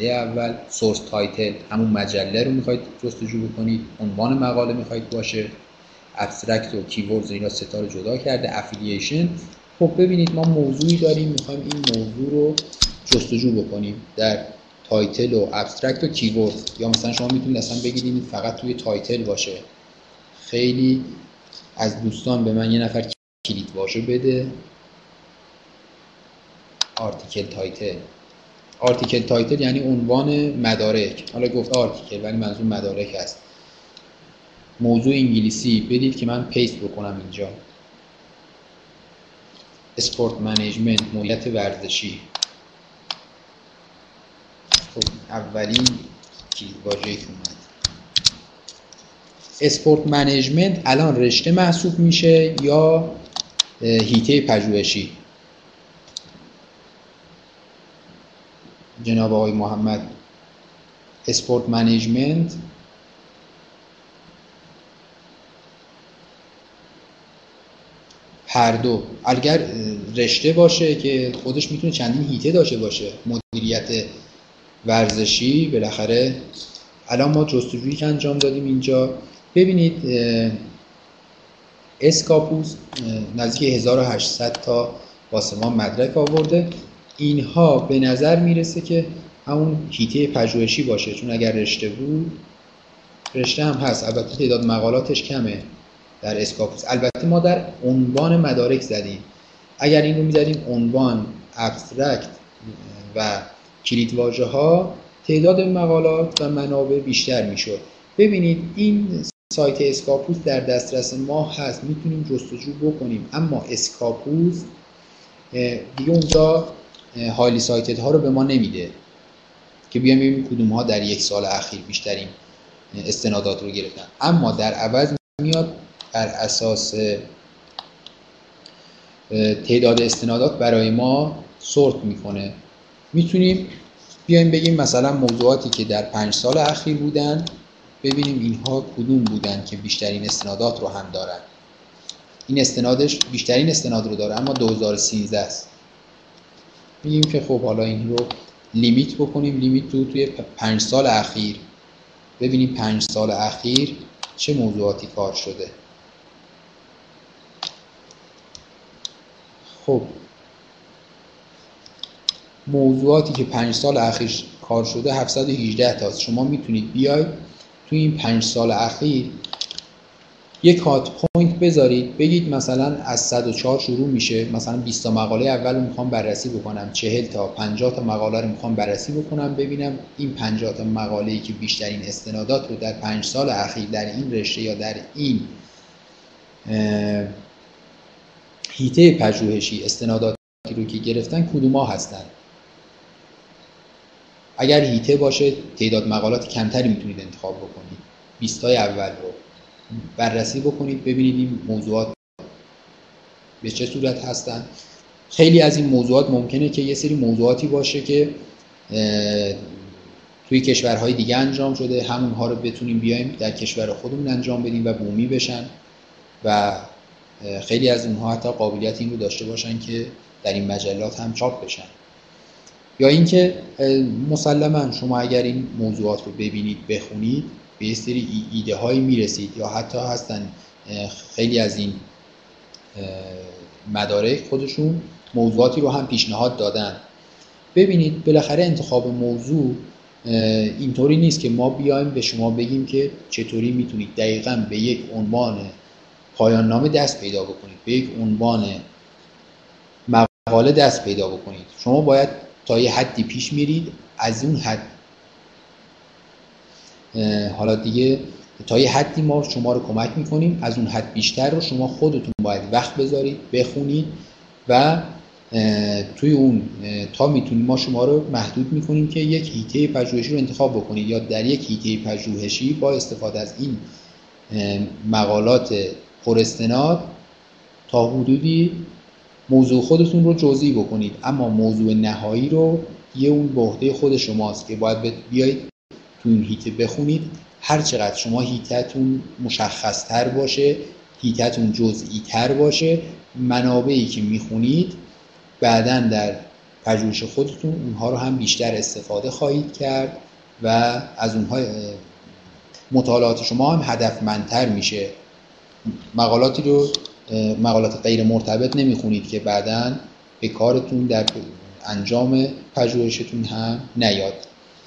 Speaker 2: اول source title همون مجله رو می‌خواید جستجو بکنید. عنوان مقاله می‌خواید باشه. abstract و keywords اینا ستاره جدا کرده. affiliation خب ببینید ما موضوعی داریم. می‌خوایم این موضوع رو جستجو بکنیم در title و abstract و keyword یا مثلا شما می‌تونید اصلا بگید این فقط توی title باشه. خیلی از دوستان به من یه نفر کلید واژه بده. article title. article title یعنی عنوان مدارک. حالا گفت article ولی منظور مدارک هست. موضوع انگلیسی. بدید که من paste بکنم اینجا. sport management مدیریت ورزشی. اولین کلید واژه اومد. sport management الان رشته محسوب میشه یا حیطه پژوهشی؟ جناب آقای محمد sport management؟ هر دو. اگر رشته باشه که خودش می‌تونه چندین هیته داشته باشه مدیریت ورزشی بالاخره الان ما جستجویی که انجام دادیم اینجا. ببینید اسکاپوس نزدیک 1800 تا واسه ما مدرک آورده. اینها به نظر می‌رسه که همون هیته پژوهشی باشه چون اگر رشته بود رشته هم هست. البته تعداد مقالاتش کمه در Scopus. البته ما در عنوان مدارک زدیم. اگر این رو می‌زدیم عنوان abstract و کلید واژه ها تعداد مقالات و منابع بیشتر می‌شد. ببینید این سایت Scopus در دسترس ما هست. می‌تونیم جستجو بکنیم. اما Scopus دیگه اونجا highly cited ها رو به ما نمیده. که بیایم ببینیم کدوم ها در یک سال اخیر بیشترین استنادات رو گرفتن. اما در عوض میاد بر اساس تعداد استنادات برای ما سورت می‌کنه. می‌تونیم بیایم بگیم مثلا موضوعاتی که در پنج سال اخیر بودن ببینیم اینها کدوم بودن که بیشترین استنادات رو هم دارن. این استنادش بیشترین استناد رو داره اما 2013 است. میگیم که خب حالا این رو limit بکنیم limit رو توی پنج سال اخیر. ببینیم پنج سال اخیر چه موضوعاتی کار شده. خب موضوعاتی که پنج سال اخیر کار شده 718 تاست. شما می‌تونید بیاید توی این پنج سال اخیر یک hot point بذارید بگید مثلا از 104 شروع میشه. مثلا 20 تا مقاله اول رو می‌خوام بررسی بکنم 40 تا 50 تا مقاله رو می‌خوام بررسی بکنم ببینم این 50 تا مقاله ای که بیشترین استنادات رو در 5 سال اخیر در این رشته یا در این هیته پژوهشی استناداتی رو که گرفتن کدوما هستن؟ اگر هیته باشه تعداد مقالات کمتری می‌تونید انتخاب بکنید. 20 تای اول رو بررسی بکنید ببینید این موضوعات به چه صورت هستن. خیلی از این موضوعات ممکنه که یه سری موضوعاتی باشه که توی کشورهای دیگه انجام شده. همونها رو بتونیم بیایم در کشور خودمون انجام بدیم و بومی بشن و خیلی از اونها حتی قابلیت این رو داشته باشن که در این مجلات هم چاپ بشن. یا اینکه مسلما شما اگر این موضوعات رو ببینید بخونید به یه سری ایده هایی می‌رسید یا حتی هستن خیلی از این مدارک خودشون موضوعاتی رو هم پیشنهاد دادن. ببینید بالاخره انتخاب موضوع اینطوری نیست که ما بیایم به شما بگیم که چطوری می‌تونید دقیقا به یک عنوان پایان نامه دست پیدا بکنید به یک عنوان مقاله دست پیدا بکنید. شما باید تا یه حدی پیش میرید از اون حد. حالا دیگه تا یه حدی ما شما رو کمک می‌کنیم از اون حد بیشتر رو شما خودتون باید وقت بذارید بخونید و توی اون تا می‌تونیم ما شما رو محدود می‌کنیم که یک هیته پژوهشی رو انتخاب بکنید یا در یک هیته پژوهشی با استفاده از این مقالات پرستناد تا حدودی موضوع خودتون رو جزئی بکنید. اما موضوع نهایی رو یه اون به خود شماست که باید بیایید تو این هیته بخونید. هر چقدر شما هیتتون مشخص تر باشه هیتتون جزئی تر باشه منابعی که می‌خونید بعدا در پژوهش خودتون اونها رو هم بیشتر استفاده خواهید کرد و از اونها مطالعات شما هم هدفمندتر میشه. مقالاتی رو مقالات غیر مرتبط نمی‌خونید که بعدا به کارتون در انجام پژوهشتون هم نیاد.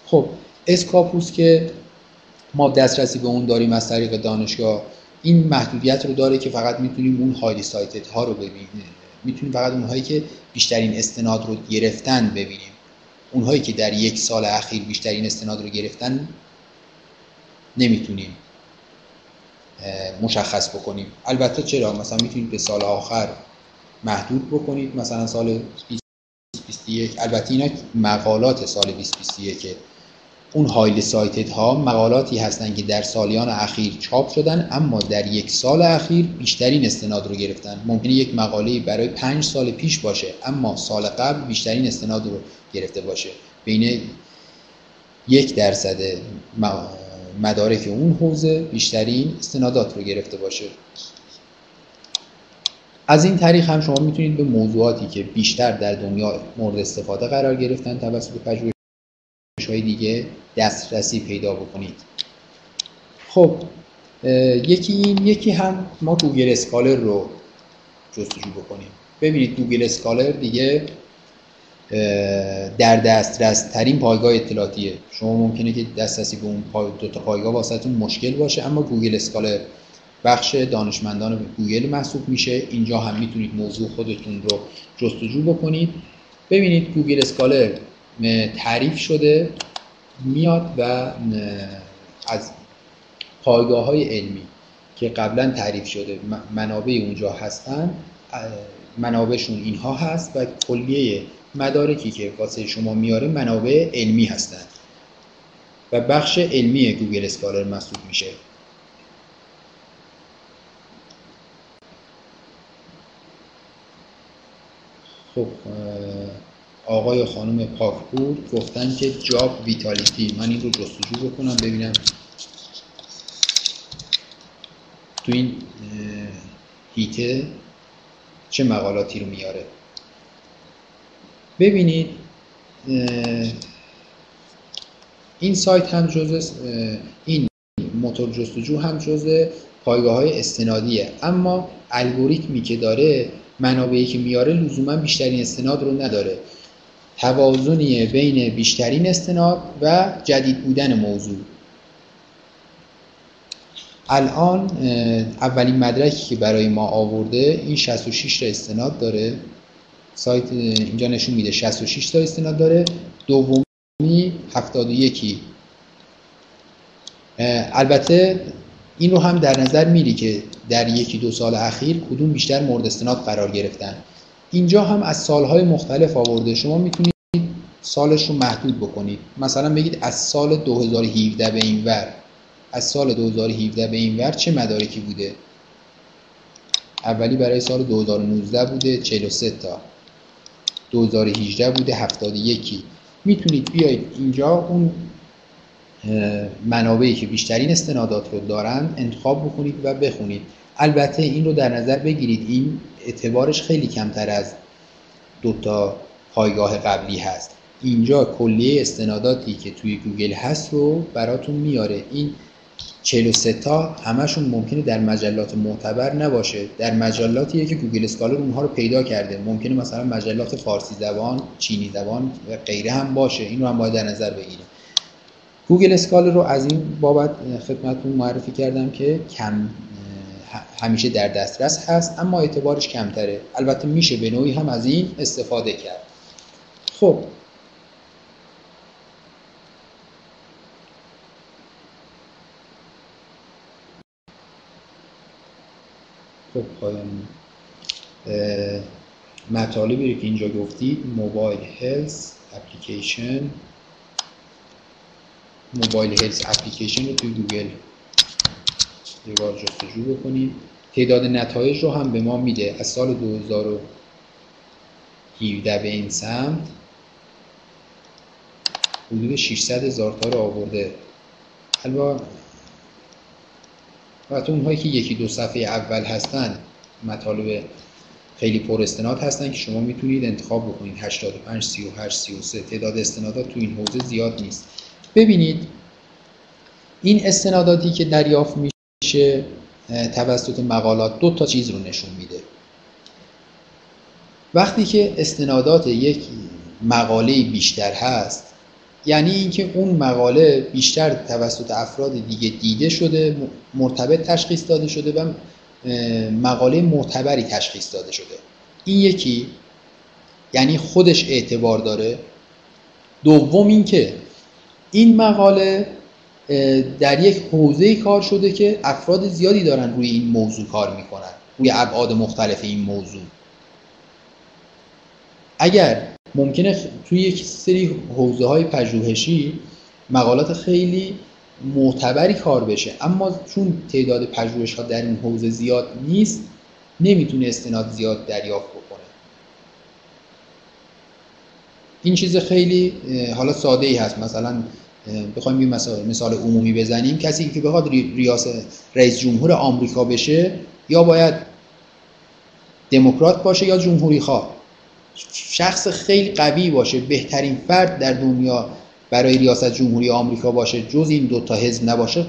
Speaker 2: خب اسکاپوس که ما دسترسی به اون داریم از طریق دانشگاه این محدودیت رو داره که فقط می‌تونیم اون هایلی سایتد ها رو ببینیم. می‌تونیم فقط اونهایی که بیشترین استناد رو گرفتن ببینیم. اونهایی که در یک سال اخیر بیشترین استناد رو گرفتن نمی‌تونیم. مشخص بکنیم. البته چرا؟ مثلا می‌تونید به سال آخر محدود بکنید مثلا سال 2021 البته اینا مقالات سال 2021 اون هایلی سایتد ها مقالاتی هستند که در سالیان اخیر چاپ شدن اما در یک سال اخیر بیشترین استناد رو گرفتن. ممکنه یک مقاله برای پنج سال پیش باشه اما سال قبل بیشترین استناد رو گرفته باشه. بین یک درصد مدارک اون حوزه بیشترین استنادات رو گرفته باشه. از این طریق هم شما می‌تونید به موضوعاتی که بیشتر در دنیا مورد استفاده قرار گرفتن توسط پژوهش های دیگه دسترسی پیدا بکنید. خب یکی این یکی هم ما Google Scholar رو جستجو بکنیم. ببینید Google Scholar دیگه در دسترس ترین پایگاه اطلاعاتیه. شما ممکنه که دسترسی به اون دو تا پایگاه واسهتون مشکل باشه اما Google Scholar بخش دانشمندان گوگل محسوب میشه. اینجا هم می‌تونید موضوع خودتون رو جستجو بکنید. ببینید Google Scholar تعریف شده میاد و از پایگاه های علمی که قبلا تعریف شده منابع اونجا هستن منابعشون اینها هست و کلیه مدارکی که واسه شما میاره منابع علمی هستند. و بخش علمی Google Scholar محسوب میشه. خب آقای خانم پاکپور گفتن که job vitality. من این رو جستجو بکنم ببینم. تو این هیته چه مقالاتی رو میاره؟ ببینید این سایت هم جز این موتور جستجو هم جز پایگاه های استنادیه. اما الگوریتمی که داره منابعی که میاره لزوما بیشترین استناد رو نداره. توازنیه بین بیشترین استناد و جدید بودن موضوع. الان اولین مدرکی که برای ما آورده این 66 تا استناد داره. سایت اینجا نشون میده 66 تا استناد داره. دومی 71 البته این رو هم در نظر میری که در یکی دو سال اخیر کدوم بیشتر مورد استناد قرار گرفتن. اینجا هم از سالهای مختلف آورده. شما می‌تونید سالش رو محدود بکنید. مثلا بگید از سال 2017 به این ور. از سال 2017 به این ور چه مدارکی بوده؟ اولی برای سال 2019 بوده 43 تا. 2018 بوده 71 می‌تونید بیاید اینجا اون منابعی که بیشترین استنادات رو دارن انتخاب بکنید و بخونید. البته این رو در نظر بگیرید این اعتبارش خیلی کمتر از دو تا پایگاه قبلی هست. اینجا کلیه استناداتی که توی گوگل هست رو براتون میاره. این 43 تا همشون ممکنه در مجلات معتبر نباشه. در مجلاتیه که Google Scholar اونها رو پیدا کرده. ممکنه مثلا مجلات فارسی زبان چینی زبان و غیره هم باشه. این رو هم باید در نظر بگیریم. Google Scholar رو از این بابت خدمتتون معرفی کردم که هم همیشه در دسترس هست اما اعتبارش کمتره. البته میشه به نوعی هم از این استفاده کرد. خب خب مطالبی که اینجا گفتید موبایل هلس اپلیکیشن موبایل هلس اپلیکیشن رو توی گوگل یه بار جستجو بکنیم تعداد نتایج رو هم به ما میده. از سال 2017 به این سمت حدود 600 هزار تا رو آورده. البته البته اونهایی که یکی دو صفحه اول هستن مطالب خیلی پر استناد هستن که شما می‌تونید انتخاب بکنید. 85 38 33 تعداد استنادات تو این حوزه زیاد نیست. ببینید این استناداتی که دریافت میشه توسط مقالات دو تا چیز رو نشون میده. وقتی که استنادات یک مقاله بیشتر هست یعنی اینکه اون مقاله بیشتر توسط افراد دیگه دیده شده مرتبط تشخیص داده شده و مقاله معتبری تشخیص داده شده. این یکی یعنی خودش اعتبار داره. دوم اینکه این مقاله در یک حوزه کار شده که افراد زیادی دارن روی این موضوع کار می‌کنن روی ابعاد مختلف این موضوع. اگر ممکنه توی یک سری حوزه های پژوهشی مقالات خیلی معتبری کار بشه. اما چون تعداد پژوهش ها در این حوزه زیاد نیست نمی‌تونه استناد زیاد دریافت بکنه. این چیز خیلی حالا ساده ای هست. مثلا بخوایم یه مثال, عمومی بزنیم. کسی که بخواد ریاست رئیس جمهور آمریکا بشه یا باید دموکرات باشه یا جمهوری خواه شخص خیلی قوی باشه بهترین فرد در دنیا برای ریاست جمهوری آمریکا باشه جز این دوتا حزب نباشه.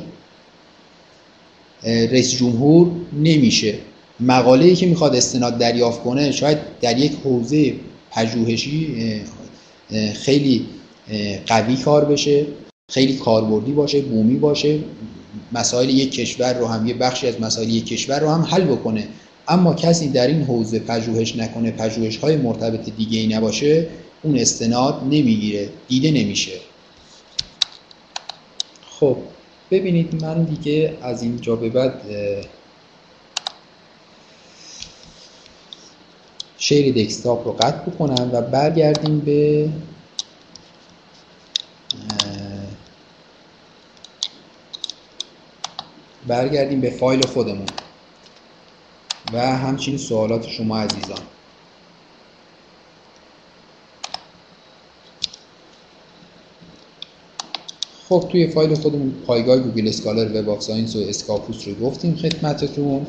Speaker 2: رئیس جمهور نمیشه. مقاله‌ای که می‌خواد استناد دریافت کنه شاید در یک حوزه پژوهشی خیلی قوی کار بشه خیلی کاربردی باشه بومی باشه مسائل یک کشور رو هم یه بخشی از مسائل یک کشور رو هم حل بکنه. اما کسی در این حوزه پژوهش نکنه پژوهش های مرتبط دیگه ای نباشه اون استناد نمی‌گیره دیده نمیشه. خب ببینید من دیگه از اینجا به بعد شیر دکستاپ رو قطع بکنم و برگردیم به برگردیم به فایل خودمون. و همچنین سوالات شما عزیزان. خب توی فایل خودمون پایگاه Google Scholar Web of Science و Scopus رو گفتیم خدمتتون.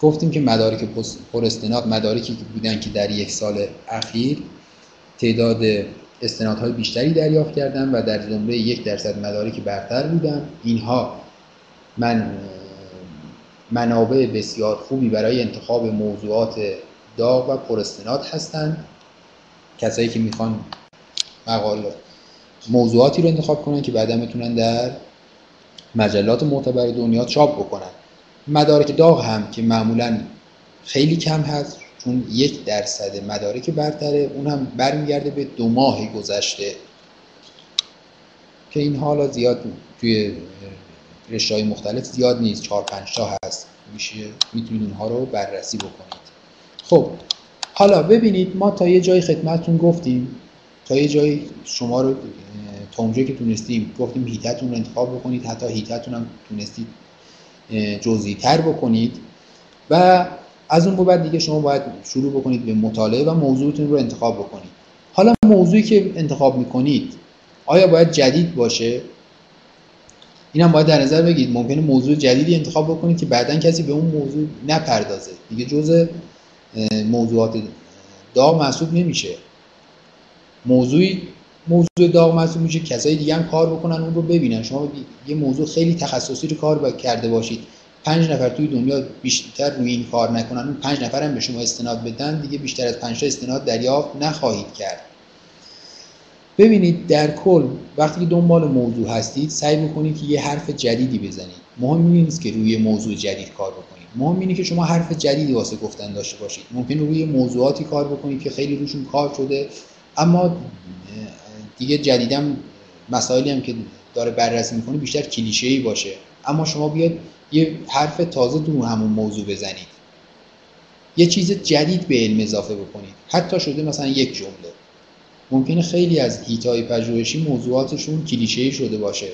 Speaker 2: گفتیم که مدارک پر استناد مدارکی که بودن که در یک سال اخیر تعداد استنادهای بیشتری دریافت کردن و در زمره یک درصد مدارک برتر بودن. اینها من منابع بسیار خوبی برای انتخاب موضوعات داغ و پر استناد هستند. کسایی که می‌خوان مقاله موضوعاتی رو انتخاب کنن که بعدا بتونن در مجلات معتبر دنیا چاپ بکنن. مدارک داغ هم که معمولا خیلی کم هست چون یک درصد مدارک برتره اون هم برمیگرده به دو ماه گذشته. که این حالا زیاد توی رشته مختلف زیاد نیست. چهار پنج تا هست. میشه می‌تونید اونها رو بررسی بکنید. خب حالا ببینید ما تا یه جای خدمتتون گفتیم. تا یه جای شما رو تا اونجایی که تونستیم گفتیم هیتتون رو انتخاب بکنید. حتی هیتتون هم تونستید جزئی تر بکنید. و از اون بعد دیگه شما باید شروع بکنید به مطالعه و موضوعتون رو انتخاب بکنید. حالا موضوعی که انتخاب می‌کنید آیا باید جدید باشه؟ این هم باید در نظر بگیرید. ممکنه موضوع جدیدی انتخاب بکنید که بعدا کسی به اون موضوع نپردازه. دیگه جزء موضوعات داغ محسوب نمیشه. موضوعی موضوع داغ محسوب میشه. کسایی دیگه هم کار بکنن اون رو ببینن. شما یه موضوع خیلی تخصصی رو کار کرده باشید. پنج نفر توی دنیا بیشتر روی این کار نکنن. اون پنج نفر هم به شما استناد بدن دیگه بیشتر از پنج تا استناد دریافت نخواهید کرد. ببینید در کل وقتی که دنبال موضوع هستید سعی بکنید که یه حرف جدیدی بزنید. مهم نیست که روی موضوع جدید کار بکنید. مهم اینه که شما حرف جدیدی واسه گفتن داشته باشید. ممکن روی موضوعاتی کار بکنید که خیلی روشون کار شده اما دیگه جدیدم مسائلی هم که داره بررسی می‌کنه بیشتر کلیشه‌ای باشه. اما شما بیاد یه حرف تازه تو همون موضوع بزنید. یه چیز جدید به علم اضافه بکنید. حتی شده مثلا یک جمله. ممکنه خیلی از هیتای پژوهشی موضوعاتشون کلیشه‌ای شده باشه.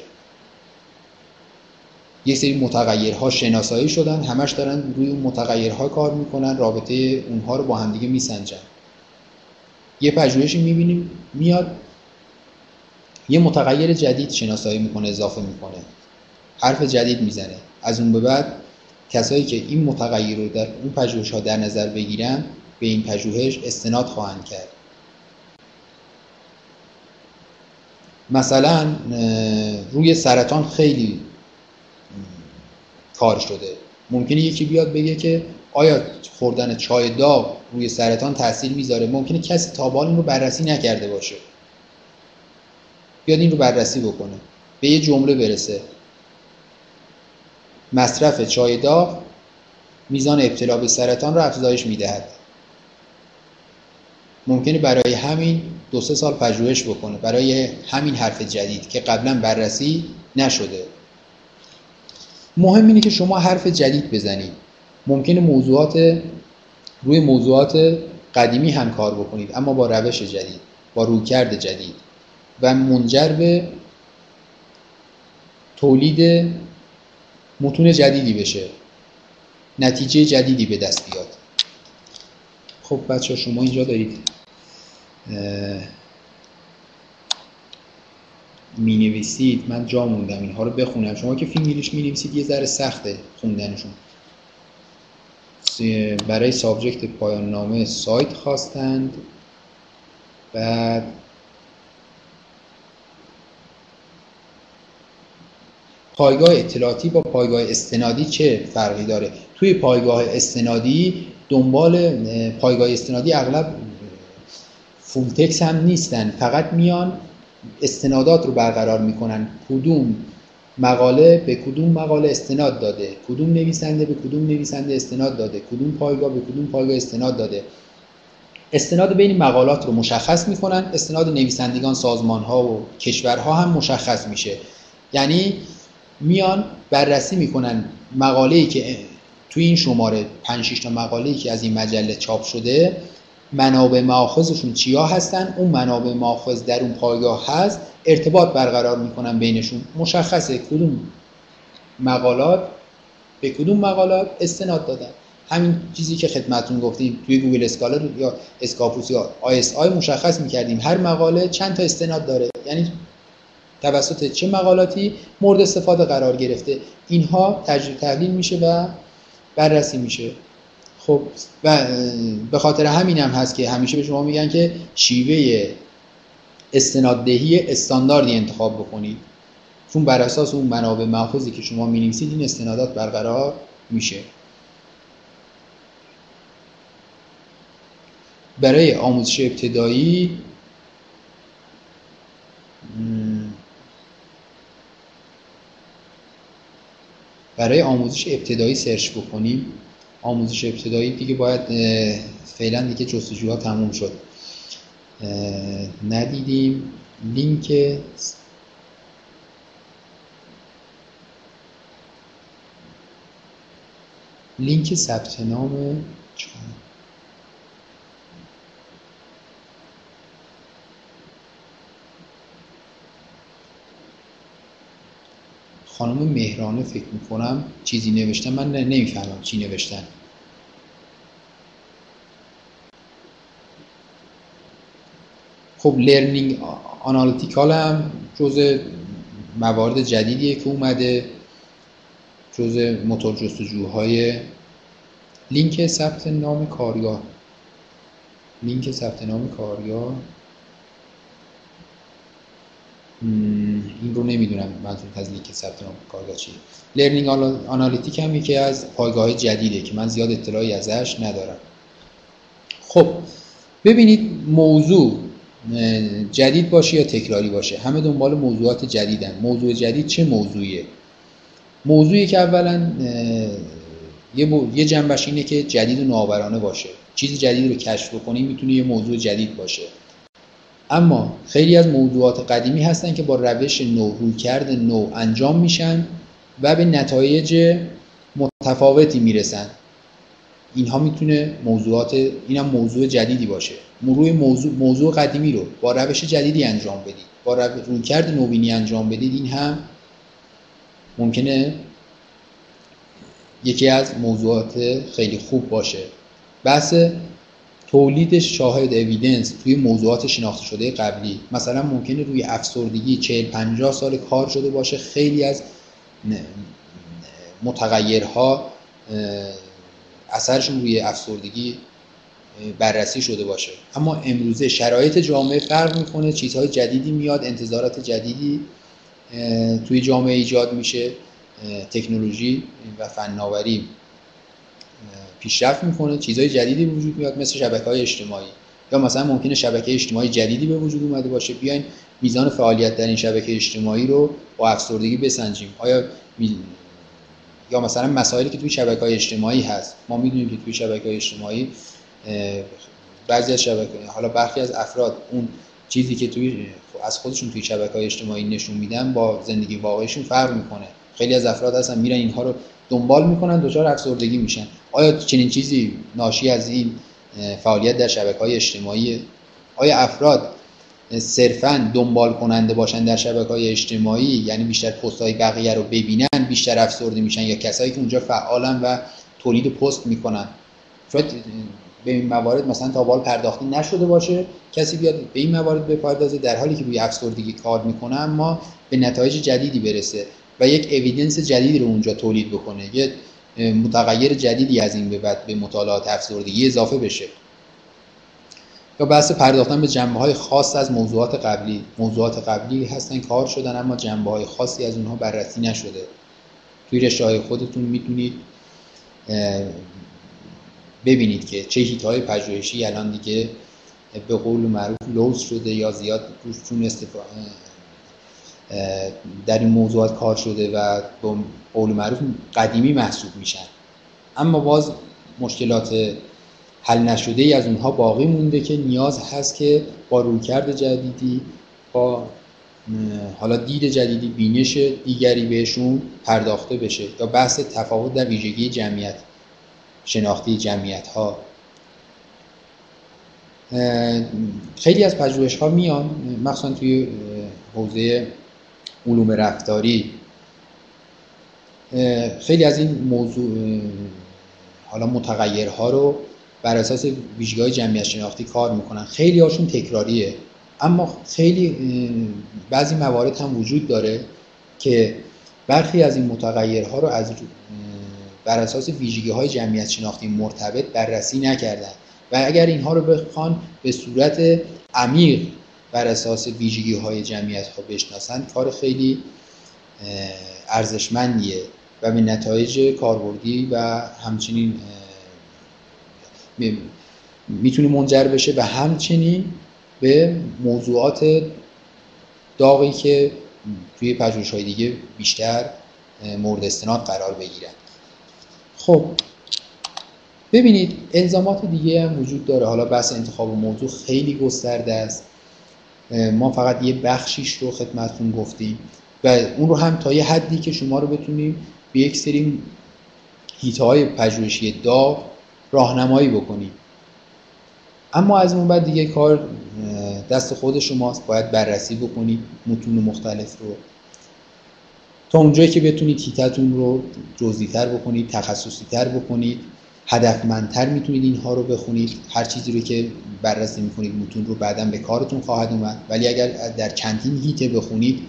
Speaker 2: یه سری متغیرها شناسایی شدن همش دارن روی اون متغیرها کار می‌کنن رابطه اونها رو با همدیگه میسنجن. یه پژوهشی می‌بینیم میاد یه متغیر جدید شناسایی می‌کنه اضافه می‌کنه. حرف جدید می‌زنه. از اون به بعد کسایی که این متغیر رو در اون پژوهش ها در نظر بگیرن به این پژوهش استناد خواهند کرد. مثلا روی سرطان خیلی کار شده. ممکنه یکی بیاد بگه که آیا خوردن چای داغ روی سرطان تاثیر می‌ذاره؟ ممکنه کسی تا این رو بررسی نکرده باشه. بیاد این رو بررسی بکنه. به یه جمله برسه. مصرف چای داغ میزان ابتلا به سرطان رو افزایش می‌دهد. ممکنه برای همین دو سه سال پژوهش بکنه. برای همین حرف جدید که قبلا بررسی نشده. مهم اینه که شما حرف جدید بزنید. ممکنه موضوعات روی موضوعات قدیمی هم کار بکنید اما با روش جدید با رویکرد جدید و منجر به تولید متون جدیدی بشه. نتیجه جدیدی به دست بیاد. خب بچه شما اینجا دارید. می نویسید من جا موندم اینها رو بخونم. شما که فینگلیش می نویسید یه ذره سخته خوندنشون. برای subject پایان نامه سایت خواستند. بعد پایگاه اطلاعاتی با پایگاه استنادی چه فرقی داره؟ توی پایگاه استنادی دنبال پایگاه استنادی اغلب فول تکس هم نیستن. فقط میان استنادات رو برقرار می‌کنن. کدوم مقاله به کدوم مقاله استناد داده؟ کدوم نویسنده به کدوم نویسنده استناد داده؟ کدوم پایگاه به کدوم پایگاه استناد داده؟ استناد بین مقالات رو مشخص می‌کنن. استناد نویسندگان سازمان ها و کشورها هم مشخص میشه. یعنی میان بررسی می‌کنن مقاله ای که توی این شماره 5 تا مقاله ای که از این مجله چاپ شده منابع ماخذشون چیا هستن؟ اون منابع ماخذ در اون پایگاه هست ارتباط برقرار می‌کنن بینشون. مشخصه کدوم مقالات به کدوم مقالات استناد دادن. همین چیزی که خدمتون گفتیم توی Google Scholar یا Scopus یا ISI مشخص می‌کردیم. هر مقاله چند تا استناد داره؟ یعنی توسط چه مقالاتی مورد استفاده قرار گرفته؟ اینها تجربه تحلیل میشه و بررسی میشه. خب و به خاطر همین هم هست که همیشه به شما میگن که شیوه استناددهی استانداردی انتخاب بکنید. چون بر اساس اون منابع محفوظی که شما می‌نویسید این استنادات برقرار میشه. برای آموزش ابتدایی برای آموزش ابتدایی سرچ بکنیم. آموزش ابتدایی دیگه باید فعلا دیگه جستجوها تموم شد. ندیدیم. لینک لینک ثبت نام خانم مهرانه فکر می‌کنم چیزی نوشتن. من نمی‌فهمم چی نوشتن. خب learning analytical هم جز موارد جدیدیه که اومده جز موتور جستجوهای لینک ثبت نام کارگاه لینک ثبت نام کارگاه این رو نمی‌دونم منظور از لینک ثبت نام کارگاه چیه. learning analytic هم یکی از پایگاه جدیده که من زیاد اطلاعی ازش ندارم. خب ببینید موضوع جدید باشه یا تکراری باشه؟ همه دنبال موضوعات جدیدن. موضوع جدید چه موضوعیه؟ موضوعی که اولا یه, یه جنبه‌ش اینه که جدید و نوآورانه باشه. چیز جدید رو کشف بکنیم می‌تونه یه موضوع جدید باشه. اما خیلی از موضوعات قدیمی هستن که با روش نو رویکرد نو انجام میشن و به نتایج متفاوتی می‌رسن. اینها می‌تونه موضوعات اینم موضوع جدیدی باشه. مرور موضوع موضوع قدیمی رو با روش جدیدی انجام بدید. با رویکرد نوینی انجام بدید این هم ممکنه یکی از موضوعات خیلی خوب باشه. بحث تولید شاهد اویدنس توی موضوعات شناخته شده قبلی. مثلا ممکنه روی افسردگی 40 50 سال کار شده باشه. خیلی از متغیرها اثرشون روی افسردگی بررسی شده باشه. اما امروزه شرایط جامعه فرق می‌کنه چیزهای جدیدی میاد انتظارات جدیدی توی جامعه ایجاد میشه تکنولوژی و فناوری پیشرفت می‌کنه چیزهای جدیدی وجود میاد مثل شبکه های اجتماعی. یا مثلا ممکنه شبکه اجتماعی جدیدی به وجود اومده باشه بیاین میزان فعالیت در این شبکه اجتماعی رو با افسردگی بسنجیم. آیا یا مثلا مسائلی که توی شبکه های اجتماعی هست ما می‌دونیم که توی شبکه های اجتماعی بعضی از شبکه حالا برخی از افراد اون چیزی که توی از خودشون توی شبکه های اجتماعی نشون میدن با زندگی واقعیشون فرق می‌کنه. خیلی از افراد هستن میرن اینها رو دنبال می‌کنن دچار افسردگی میشن. آیا چنین چیزی ناشی از این فعالیت در شبکه های اجتماعی؟ آیا افراد صرفا دنبال کننده باشن در شبکه های اجتماعی؟ یعنی بیشتر پست های بقیه رو ببینن بیشتر افسرده میشن یا کسایی که اونجا فعالن و تولید پست می‌کنن؟ شاید به این موارد مثلا تا بال پرداختی نشده باشه کسی بیاد به این موارد بپردازه در حالی که روی افسردگی کار می‌کنه اما به نتایج جدیدی برسه و یک اویدنس جدیدی رو اونجا تولید بکنه یه متغیر جدیدی از این به بعد به مطالعات افسردگی اضافه بشه. یا بحث پرداختن به جنبه های خاص از موضوعات قبلی. موضوعات قبلی هستن کار شدن اما جنبه های خاصی از اونها بررسی نشده. توی رشته خودتون می‌تونید ببینید که چه هیت های پژوهشی الان دیگه به قول معروف لوز شده یا زیاد چون استفاده در این موضوعات کار شده و به قول معروف قدیمی محسوب میشن. اما باز مشکلات حل نشده ای از اونها باقی مونده که نیاز هست که با رویکرد جدیدی با حالا دید جدیدی بینش دیگری بهشون پرداخته بشه یا بحث تفاوت در ویژگی جمعیت. شناختی جمعیت ها خیلی از پژوهش ها میان مخصوصا توی حوزه علوم رفتاری. خیلی از این موضوع حالا متغیرها رو بر اساس ویژگی جمعیت شناختی کار می‌کنن. خیلی هاشون تکراریه. اما خیلی بعضی موارد هم وجود داره که برخی از این متغیرها رو از بر اساس ویژگی های جمعیت شناختی مرتبط بررسی نکردن و اگر اینها رو بخوان به صورت عمیق بر اساس ویژگی های جمعیت ها بشناسن کار خیلی ارزشمندیه و به نتایج کاربردی و همچنین می‌تونه منجر بشه و همچنین به موضوعات داغی که توی پژوهش های دیگه بیشتر مورد استناد قرار بگیرن. خب ببینید الزامات دیگه هم وجود داره. حالا بحث انتخاب موضوع خیلی گسترده است. ما فقط یه بخشیش رو خدمتتون گفتیم و اون رو هم تا یه حدی که شما رو بتونیم به یک سری هیتهای پژوهشی داغ راهنمایی بکنیم. اما از اون بعد دیگه کار دست خود شماست. باید بررسی بکنید متون مختلف رو. تا اونجایی که بتونید هیتتون رو جزئی‌تر بکنید تخصصی تر بکنید هدفمندتر می‌تونید اینها رو بخونید. هر چیزی رو که بررسی می‌کنید متون رو بعدا به کارتون خواهد اومد. ولی اگر در چندین هیته بخونید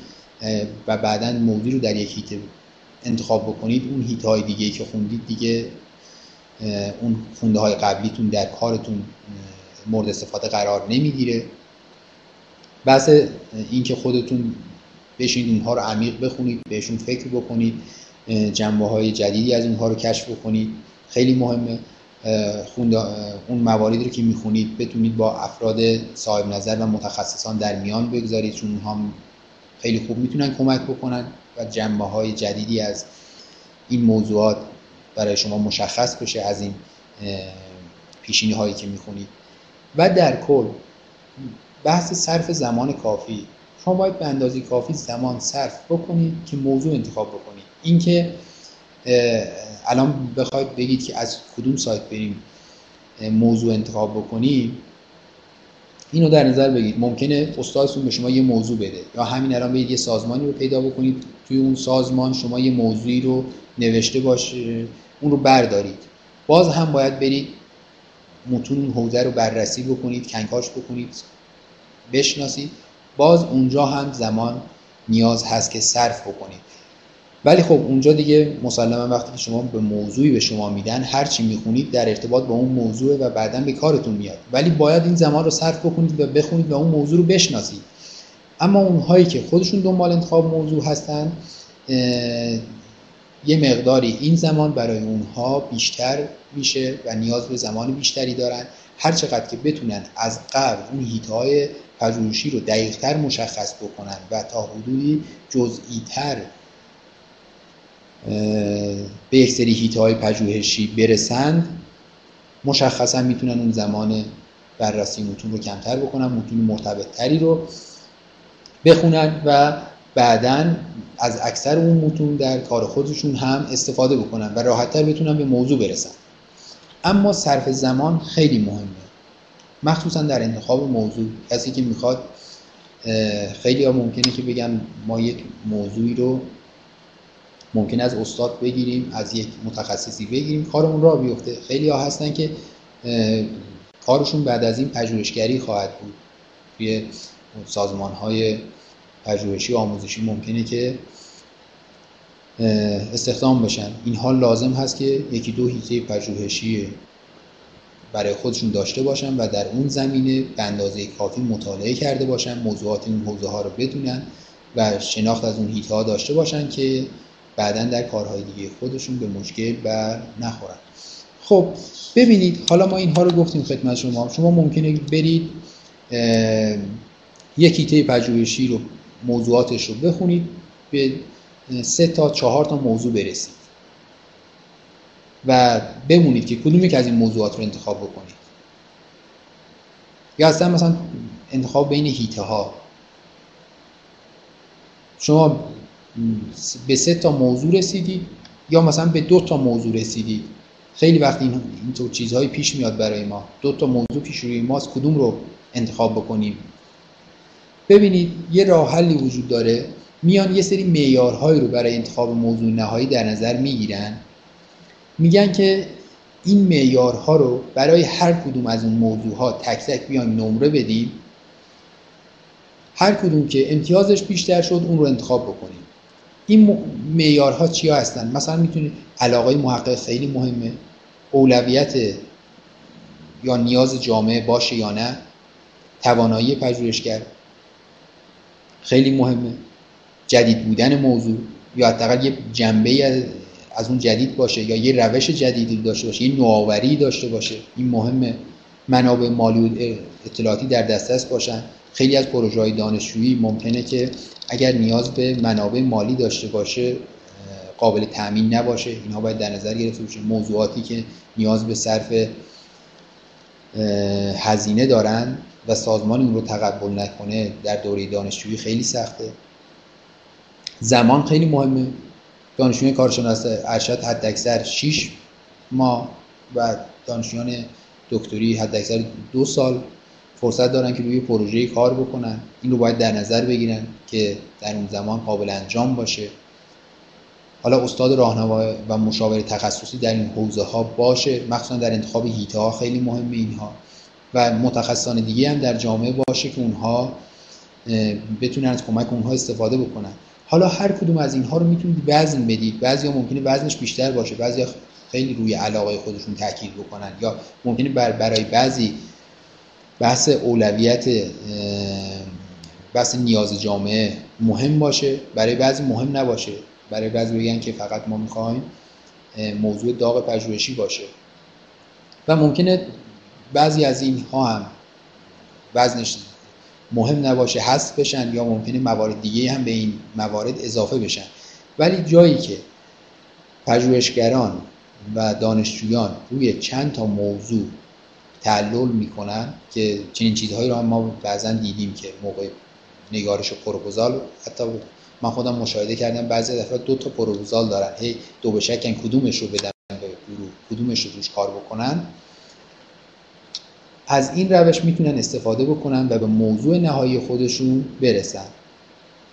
Speaker 2: و بعدا موضوع رو در یک هیته انتخاب بکنید اون هیت های دیگه که خوندید دیگه اون خونده های قبلیتون در کارتون مورد استفاده قرار نمی‌گیره. بحث اینکه خودتون بشین اونها رو عمیق بخونید بهشون فکر بکنید جنبه های جدیدی از اونها رو کشف بکنید. خیلی مهمه اون مواردی رو که می‌خونید بتونید با افراد صاحب نظر و متخصصان در میان بگذارید چون اونها خیلی خوب می‌تونن کمک بکنن و جنبه های جدیدی از این موضوعات برای شما مشخص بشه از این پیشینی هایی که می‌خونید. و در کل بحث صرف زمان کافی. شما باید به اندازه کافی زمان صرف بکنید که موضوع انتخاب بکنید. اینکه الان بخواید بگید که از کدوم سایت بریم موضوع انتخاب بکنیم اینو در نظر بگید. ممکنه استادتون به شما یه موضوع بده یا همین الان برید یه سازمانی رو پیدا بکنید. توی اون سازمان شما یه موضوعی رو نوشته باشه اون رو بردارید. باز هم باید برید متون حوزه رو بررسی بکنید کنکاش بکنید بشناسید. باز اونجا هم زمان نیاز هست که صرف بکنید. ولی خب اونجا دیگه مسلما وقتی که شما به موضوعی به شما میدن هر چی می‌خونید در ارتباط با اون موضوع و بعدا به کارتون میاد. ولی باید این زمان رو صرف بکنید و بخونید و اون موضوع رو بشناسید. اما اونهایی که خودشون دنبال انتخاب موضوع هستن یه مقداری این زمان برای اونها بیشتر میشه و نیاز به زمان بیشتری دارن. هر چقدر که بتونن از قبل اون هیتهای پژوهشی رو دقیقتر مشخص بکنن و تا حدودی جزئیتر به یک سری هیت های پژوهشی برسند مشخصا می‌تونن اون زمان بررسی متون رو کمتر بکنن متون مرتبط تری رو بخونن و بعدا از اکثر اون متون در کار خودشون هم استفاده بکنن و راحتتر بتونن به موضوع برسن. اما صرف زمان خیلی مهمه. مخصوصا در انتخاب موضوع. کسی که می‌خواد خیلی ها ممکنه که بگن ما یک موضوعی رو ممکن از استاد بگیریم از یک متخصصی بگیریم. کارمون را بیفته. خیلی ها هستن که کارشون بعد از این پژوهشگری خواهد بود. توی سازمان های پژوهشی آموزشی ممکنه که استخدام بشن. این حال لازم هست که یکی دو هیته پژوهشی برای خودشون داشته باشن و در اون زمینه به اندازه کافی مطالعه کرده باشن موضوعات این حوزه ها رو بدونن و شناخت از اون هیته ها داشته باشن که بعدا در کارهای دیگه خودشون به مشکل بر نخورن. خب ببینید حالا ما اینها رو گفتیم خدمت شما. شما ممکنه برید یک کیته پژوهشی رو موضوعاتش رو بخونید به سه تا چهار تا موضوع برسید. و بمونید که کدومی که از این موضوعات رو انتخاب بکنید. یا اصلا مثلا انتخاب بین هیته ها شما به سه تا موضوع رسیدید یا مثلا به دو تا موضوع رسیدید خیلی وقت این اینطور چیزهایی پیش میاد برای ما. دو تا موضوع پیش روی ماست کدوم رو انتخاب بکنیم؟ ببینید یه راه حلی وجود داره. میان یه سری معیارهایی رو برای انتخاب موضوع نهایی در نظر می‌گیرن. میگن که این معیارها رو برای هر کدوم از اون موضوع ها تک تک بیان نمره بدیم. هر کدوم که امتیازش بیشتر شد اون رو انتخاب بکنیم. این معیارها چیا هستن؟ مثلا می‌تونید علاقه محقق خیلی مهمه. اولویت یا نیاز جامعه باشه یا نه. توانایی پژوهشگر خیلی مهمه. جدید بودن موضوع یا حداقل یه جنبه از اون جدید باشه یا یه روش جدیدی داشته باشه یه نوآوری داشته باشه. این مهمه. منابع مالی و اطلاعاتی در دسترس باشن. خیلی از پروژه های دانشجویی ممکنه که اگر نیاز به منابع مالی داشته باشه قابل تأمین نباشه. اینها باید در نظر گرفته بشه موضوعاتی که نیاز به صرف هزینه دارن و سازمان اون رو تقبل نکنه در دوره دانشجویی خیلی سخته. زمان خیلی مهمه. دانشجوی کارشناس ارشد حداکثر 6 ماه و دانشجویان دکتری حداکثر دو سال فرصت دارن که روی پروژه کار بکنن. این رو باید در نظر بگیرن که در اون زمان قابل انجام باشه. حالا استاد راهنما و مشاور تخصصی در این حوزه ها باشه. مخصوصا در انتخاب هیته ها خیلی مهمه اینها. و متخصصان دیگه هم در جامعه باشه که اونها بتونن از کمک اونها استفاده بکنن. حالا هر کدوم از اینها رو می‌تونید وزن بدید. بعضیا ممکنه وزنش بیشتر باشه بعضی خیلی روی علاقه خودشون تاکید بکنن یا ممکنه بر برای بعضی بحث اولویت بحث نیاز جامعه مهم باشه. برای بعضی مهم نباشه. برای بعضی بگن که فقط ما می‌خوایم موضوع داغ پژوهشی باشه. و ممکنه بعضی از اینها هم وزنش مهم نباشه حذف بشن یا ممکنه موارد دیگه هم به این موارد اضافه بشن. ولی جایی که پژوهشگران و دانشجویان روی چند تا موضوع تعلل می‌کنن که چنین چیزهایی رو هم ما بعضا دیدیم که موقع نگارش پروپوزال حتی من خودم مشاهده کردم بعضی دفعه دو تا پروپوزال دارن. هی دو به شکن کدومش رو بدن به گروه کدومش رو روش کار بکنن. از این روش می‌تونن استفاده بکنن و به موضوع نهایی خودشون برسن.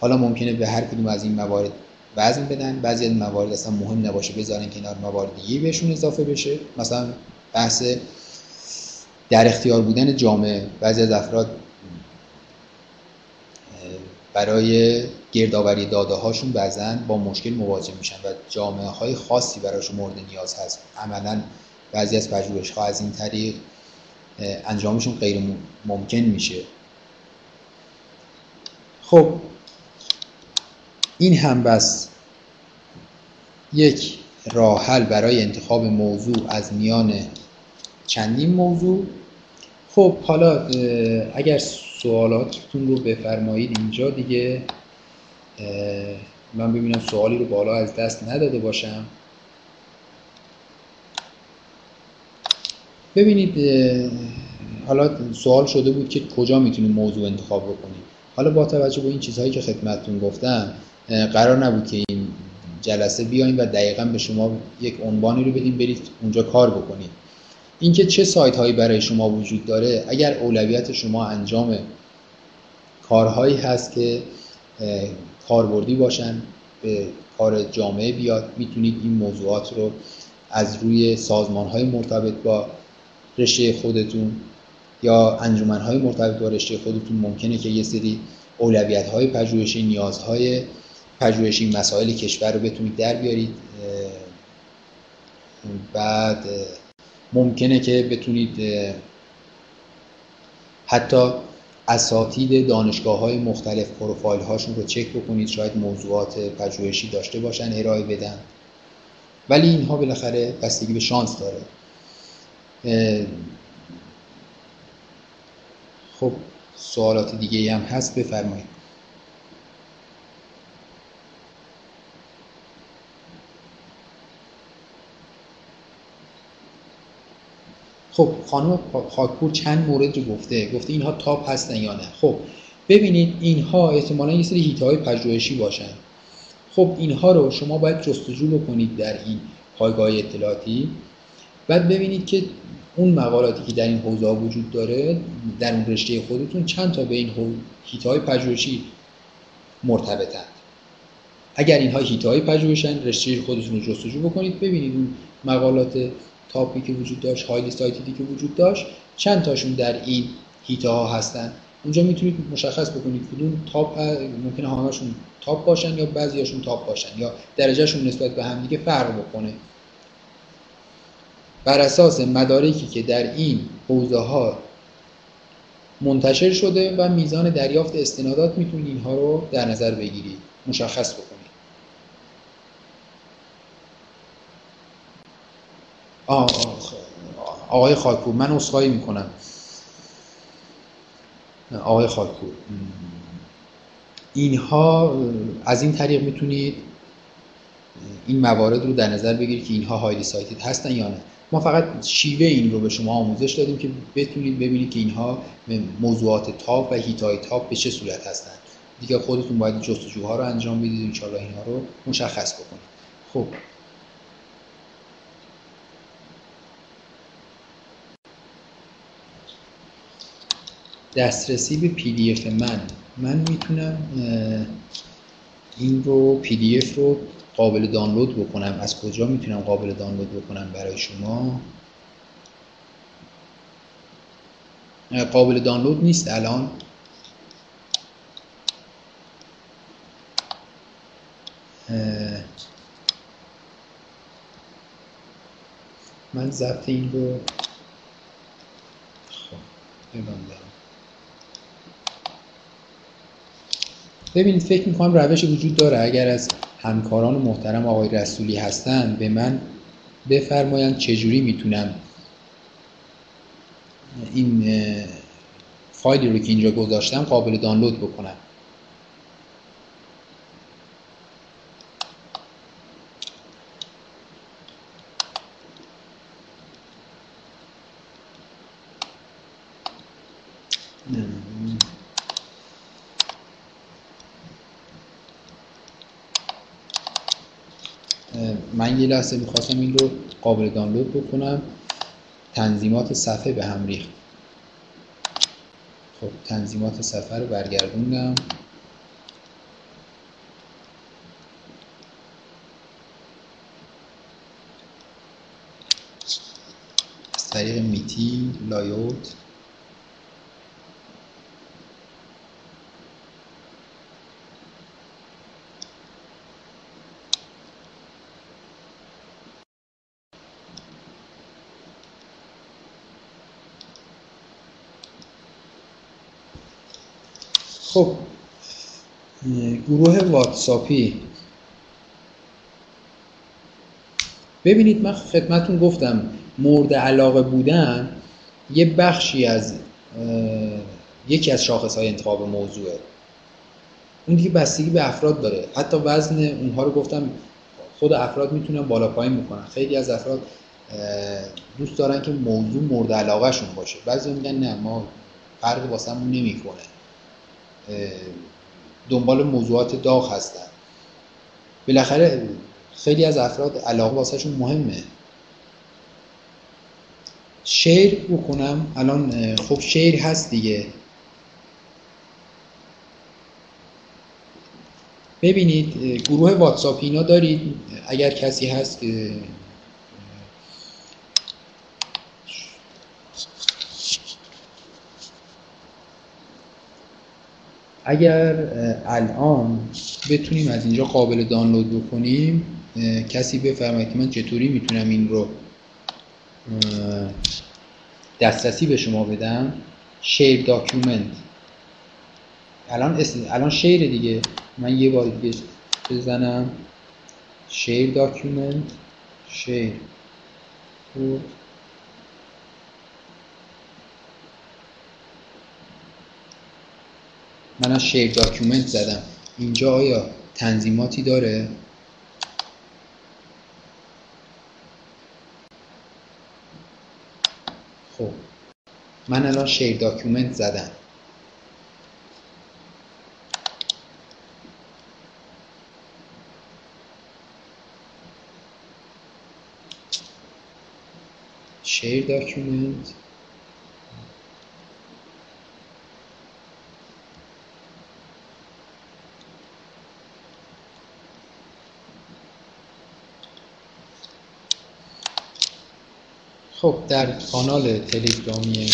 Speaker 2: حالا ممکنه به هر کدوم از این موارد وزن بدن. بعضی از موارد اصلا مهم نباشه بذارن کنار موارد دیگه بهشون اضافه بشه. مثلا بحث در اختیار بودن جامعه. بعضی از افراد برای گردآوری داده هاشون بعضا با مشکل مواجه میشن و جامعه های خاصی براشون مورد نیاز هست. عملا بعضی از پژوهش ها از این طریق انجامشون غیر ممکن میشه. خب این هم بس یک راه حل برای انتخاب موضوع از میان چندین موضوع. خب حالا اگر سوالاتتون رو بفرمایید اینجا دیگه من ببینم سوالی رو بالا از دست نداده باشم. ببینید حالا سوال شده بود که کجا می‌تونیم موضوع انتخاب بکنیم. حالا با توجه به این چیزهایی که خدمتتون گفتم قرار نبود که این جلسه بیایم و دقیقا به شما یک عنوانی رو بدیم برید اونجا کار بکنید. اینکه چه سایت هایی برای شما وجود داره اگر اولویت شما انجام کارهایی هست که کاربردی باشن به کار جامعه بیاد می‌تونید این موضوعات رو از روی سازمان های مرتبط با رشته خودتون یا انجمن های مرتبط با رشته خودتون ممکنه که یه سری اولویت های پژوهشی نیازهای پژوهشی مسائل کشور رو بتونید در بیارید. بعد ممکنه که بتونید حتی اساتید دانشگاه های مختلف پروفایل هاشون رو چک بکنید. شاید موضوعات پژوهشی داشته باشن ارائه بدن. ولی اینها بالاخره بستگی به شانس داره. خب سوالات دیگه هم هست بفرمایید. خب خانم خاکپور چند مورد رو گفته؟ گفته اینها تاپ هستن یا نه؟ خب ببینید اینها احتمالا یه سری هیته های پژوهشی باشن. خب اینها رو شما باید جستجو بکنید در این پایگاه اطلاعاتی. بعد ببینید که اون مقالاتی که در این حوزه وجود داره در اون رشته خودتون چند تا به این هیته های پژوهشی مرتبطند. اگر اینها هیته های پژوهشن رشته خودتون رو جستجو بکنید ببینید اون مقالات تاپی که وجود داشت هایلی سایتی که وجود داشت چند تاشون در این هیته ها هستن. اونجا می‌تونید مشخص بکنید کدوم تاپ ممکنه همشون تاپ باشن یا بعضیاشون تاپ باشن یا درجهشون نسبت به همدیگه فرق بکنه. بر اساس مدارکی که در این حوزه ها منتشر شده و میزان دریافت استنادات می‌تونید اینها رو در نظر بگیرید. مشخص بکنید. آقای خاکپور من اصخایی می‌کنم. آقای خاکپور اینها از این طریق می‌تونید این موارد رو در نظر بگیرید که اینها هایلی سایتید هستن یا نه. ما فقط شیوه این رو به شما آموزش دادیم که بتونید ببینید که اینها موضوعات تاپ و هیتای تاپ به چه صورت هستن دیگه خودتون باید جستجوها رو انجام بدید انشاءالله اینها رو مشخص بکنید. خب. دسترسی به PDF من. من می‌تونم این رو PDF رو قابل دانلود بکنم. از کجا می‌تونم قابل دانلود بکنم برای شما؟ قابل دانلود نیست الان. من ضبط این رو خب ببینید فکر می‌کنم روش وجود داره. اگر از همکاران محترم آقای رسولی هستن به من بفرمایند چجوری می‌تونم این فایلی رو که اینجا گذاشتم قابل دانلود بکنم من یه لحظه می‌خواستم این رو قابل دانلود بکنم. تنظیمات صفحه به هم ریخت. خب تنظیمات صفحه رو برگردوندم. از طریق میتی لایوت خب گروه واتساپی. ببینید من خدمتون گفتم مورد علاقه بودن یه بخشی از یکی از شاخص های انتخاب موضوعه. اون دیگه بستگی به افراد داره. حتی وزن اونها رو گفتم خود افراد می‌تونن بالا پایین می‌کنن خیلی از افراد دوست دارن که موضوع مورد علاقه شون باشه. بعضی میگن نه ما فرقی واسمون نمی‌کنه. دنبال موضوعات داغ هستن. بالاخره خیلی از افراد علاقه واسهشون مهمه. شیر بکنم الان خب شیر هست دیگه. ببینید گروه واتساپ اینا دارید؟ اگر کسی هست اگر الان بتونیم از اینجا قابل دانلود بکنیم کسی بفرمایید که من چطوری می‌تونم این رو دسترسی به شما بدم؟ share document الان اسم الان share دیگه. من یه بار دیگه بزنم. share document share من از share document زدم. اینجا آیا تنظیماتی داره؟ خب. من الان share document زدم. share document. خب در کانال تلگرامی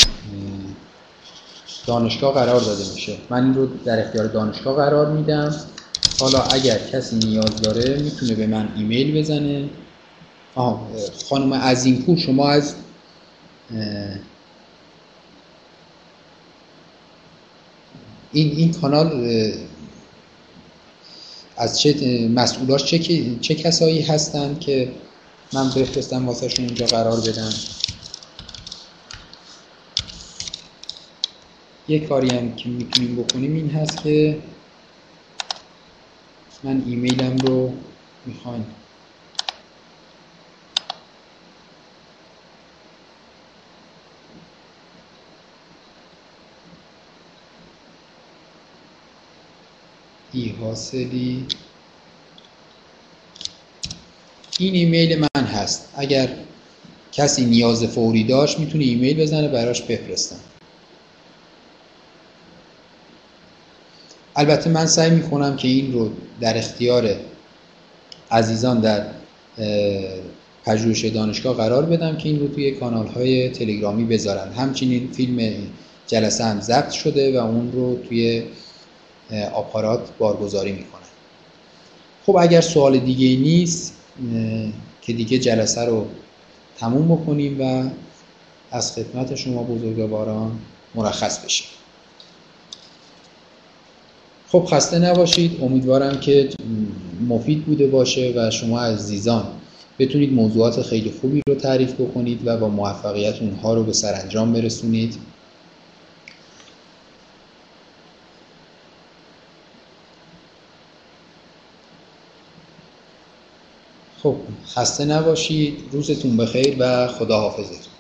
Speaker 2: دانشگاه قرار داده میشه. من این رو در اختیار دانشگاه قرار میدم. حالا اگر کسی نیاز داره می‌تونه به من ایمیل بزنه. آها خانم عظیمپور شما از این این کانال از چه مسئولاش چه چه کسایی هستند که من بفرستم واسهشون اینجا قرار بدم؟ یه کاری هم که می‌تونیم بکنیم این هست که من ایمیلم رو می‌خوایم حاصلی این ایمیل من هست. اگر کسی نیاز فوری داشت می‌تونه ایمیل بزنه براش بفرستم. البته من سعی می‌کنم که این رو در اختیار عزیزان در پژوهش دانشگاه قرار بدم که این رو توی کانال های تلگرامی بذارن. همچنین فیلم جلسه هم ضبط شده و اون رو توی آپارات بارگذاری می‌کنن. خب اگر سوال دیگه نیست که دیگه جلسه رو تموم بکنیم و از خدمت شما بزرگواران مرخص بشیم. خب خسته نباشید. امیدوارم که مفید بوده باشه و شما عزیزان بتونید موضوعات خیلی خوبی رو تعریف بکنید و با موفقیت اونها رو به سرانجام برسونید. خب خسته نباشید. روزتون بخیر و خدا حافظتون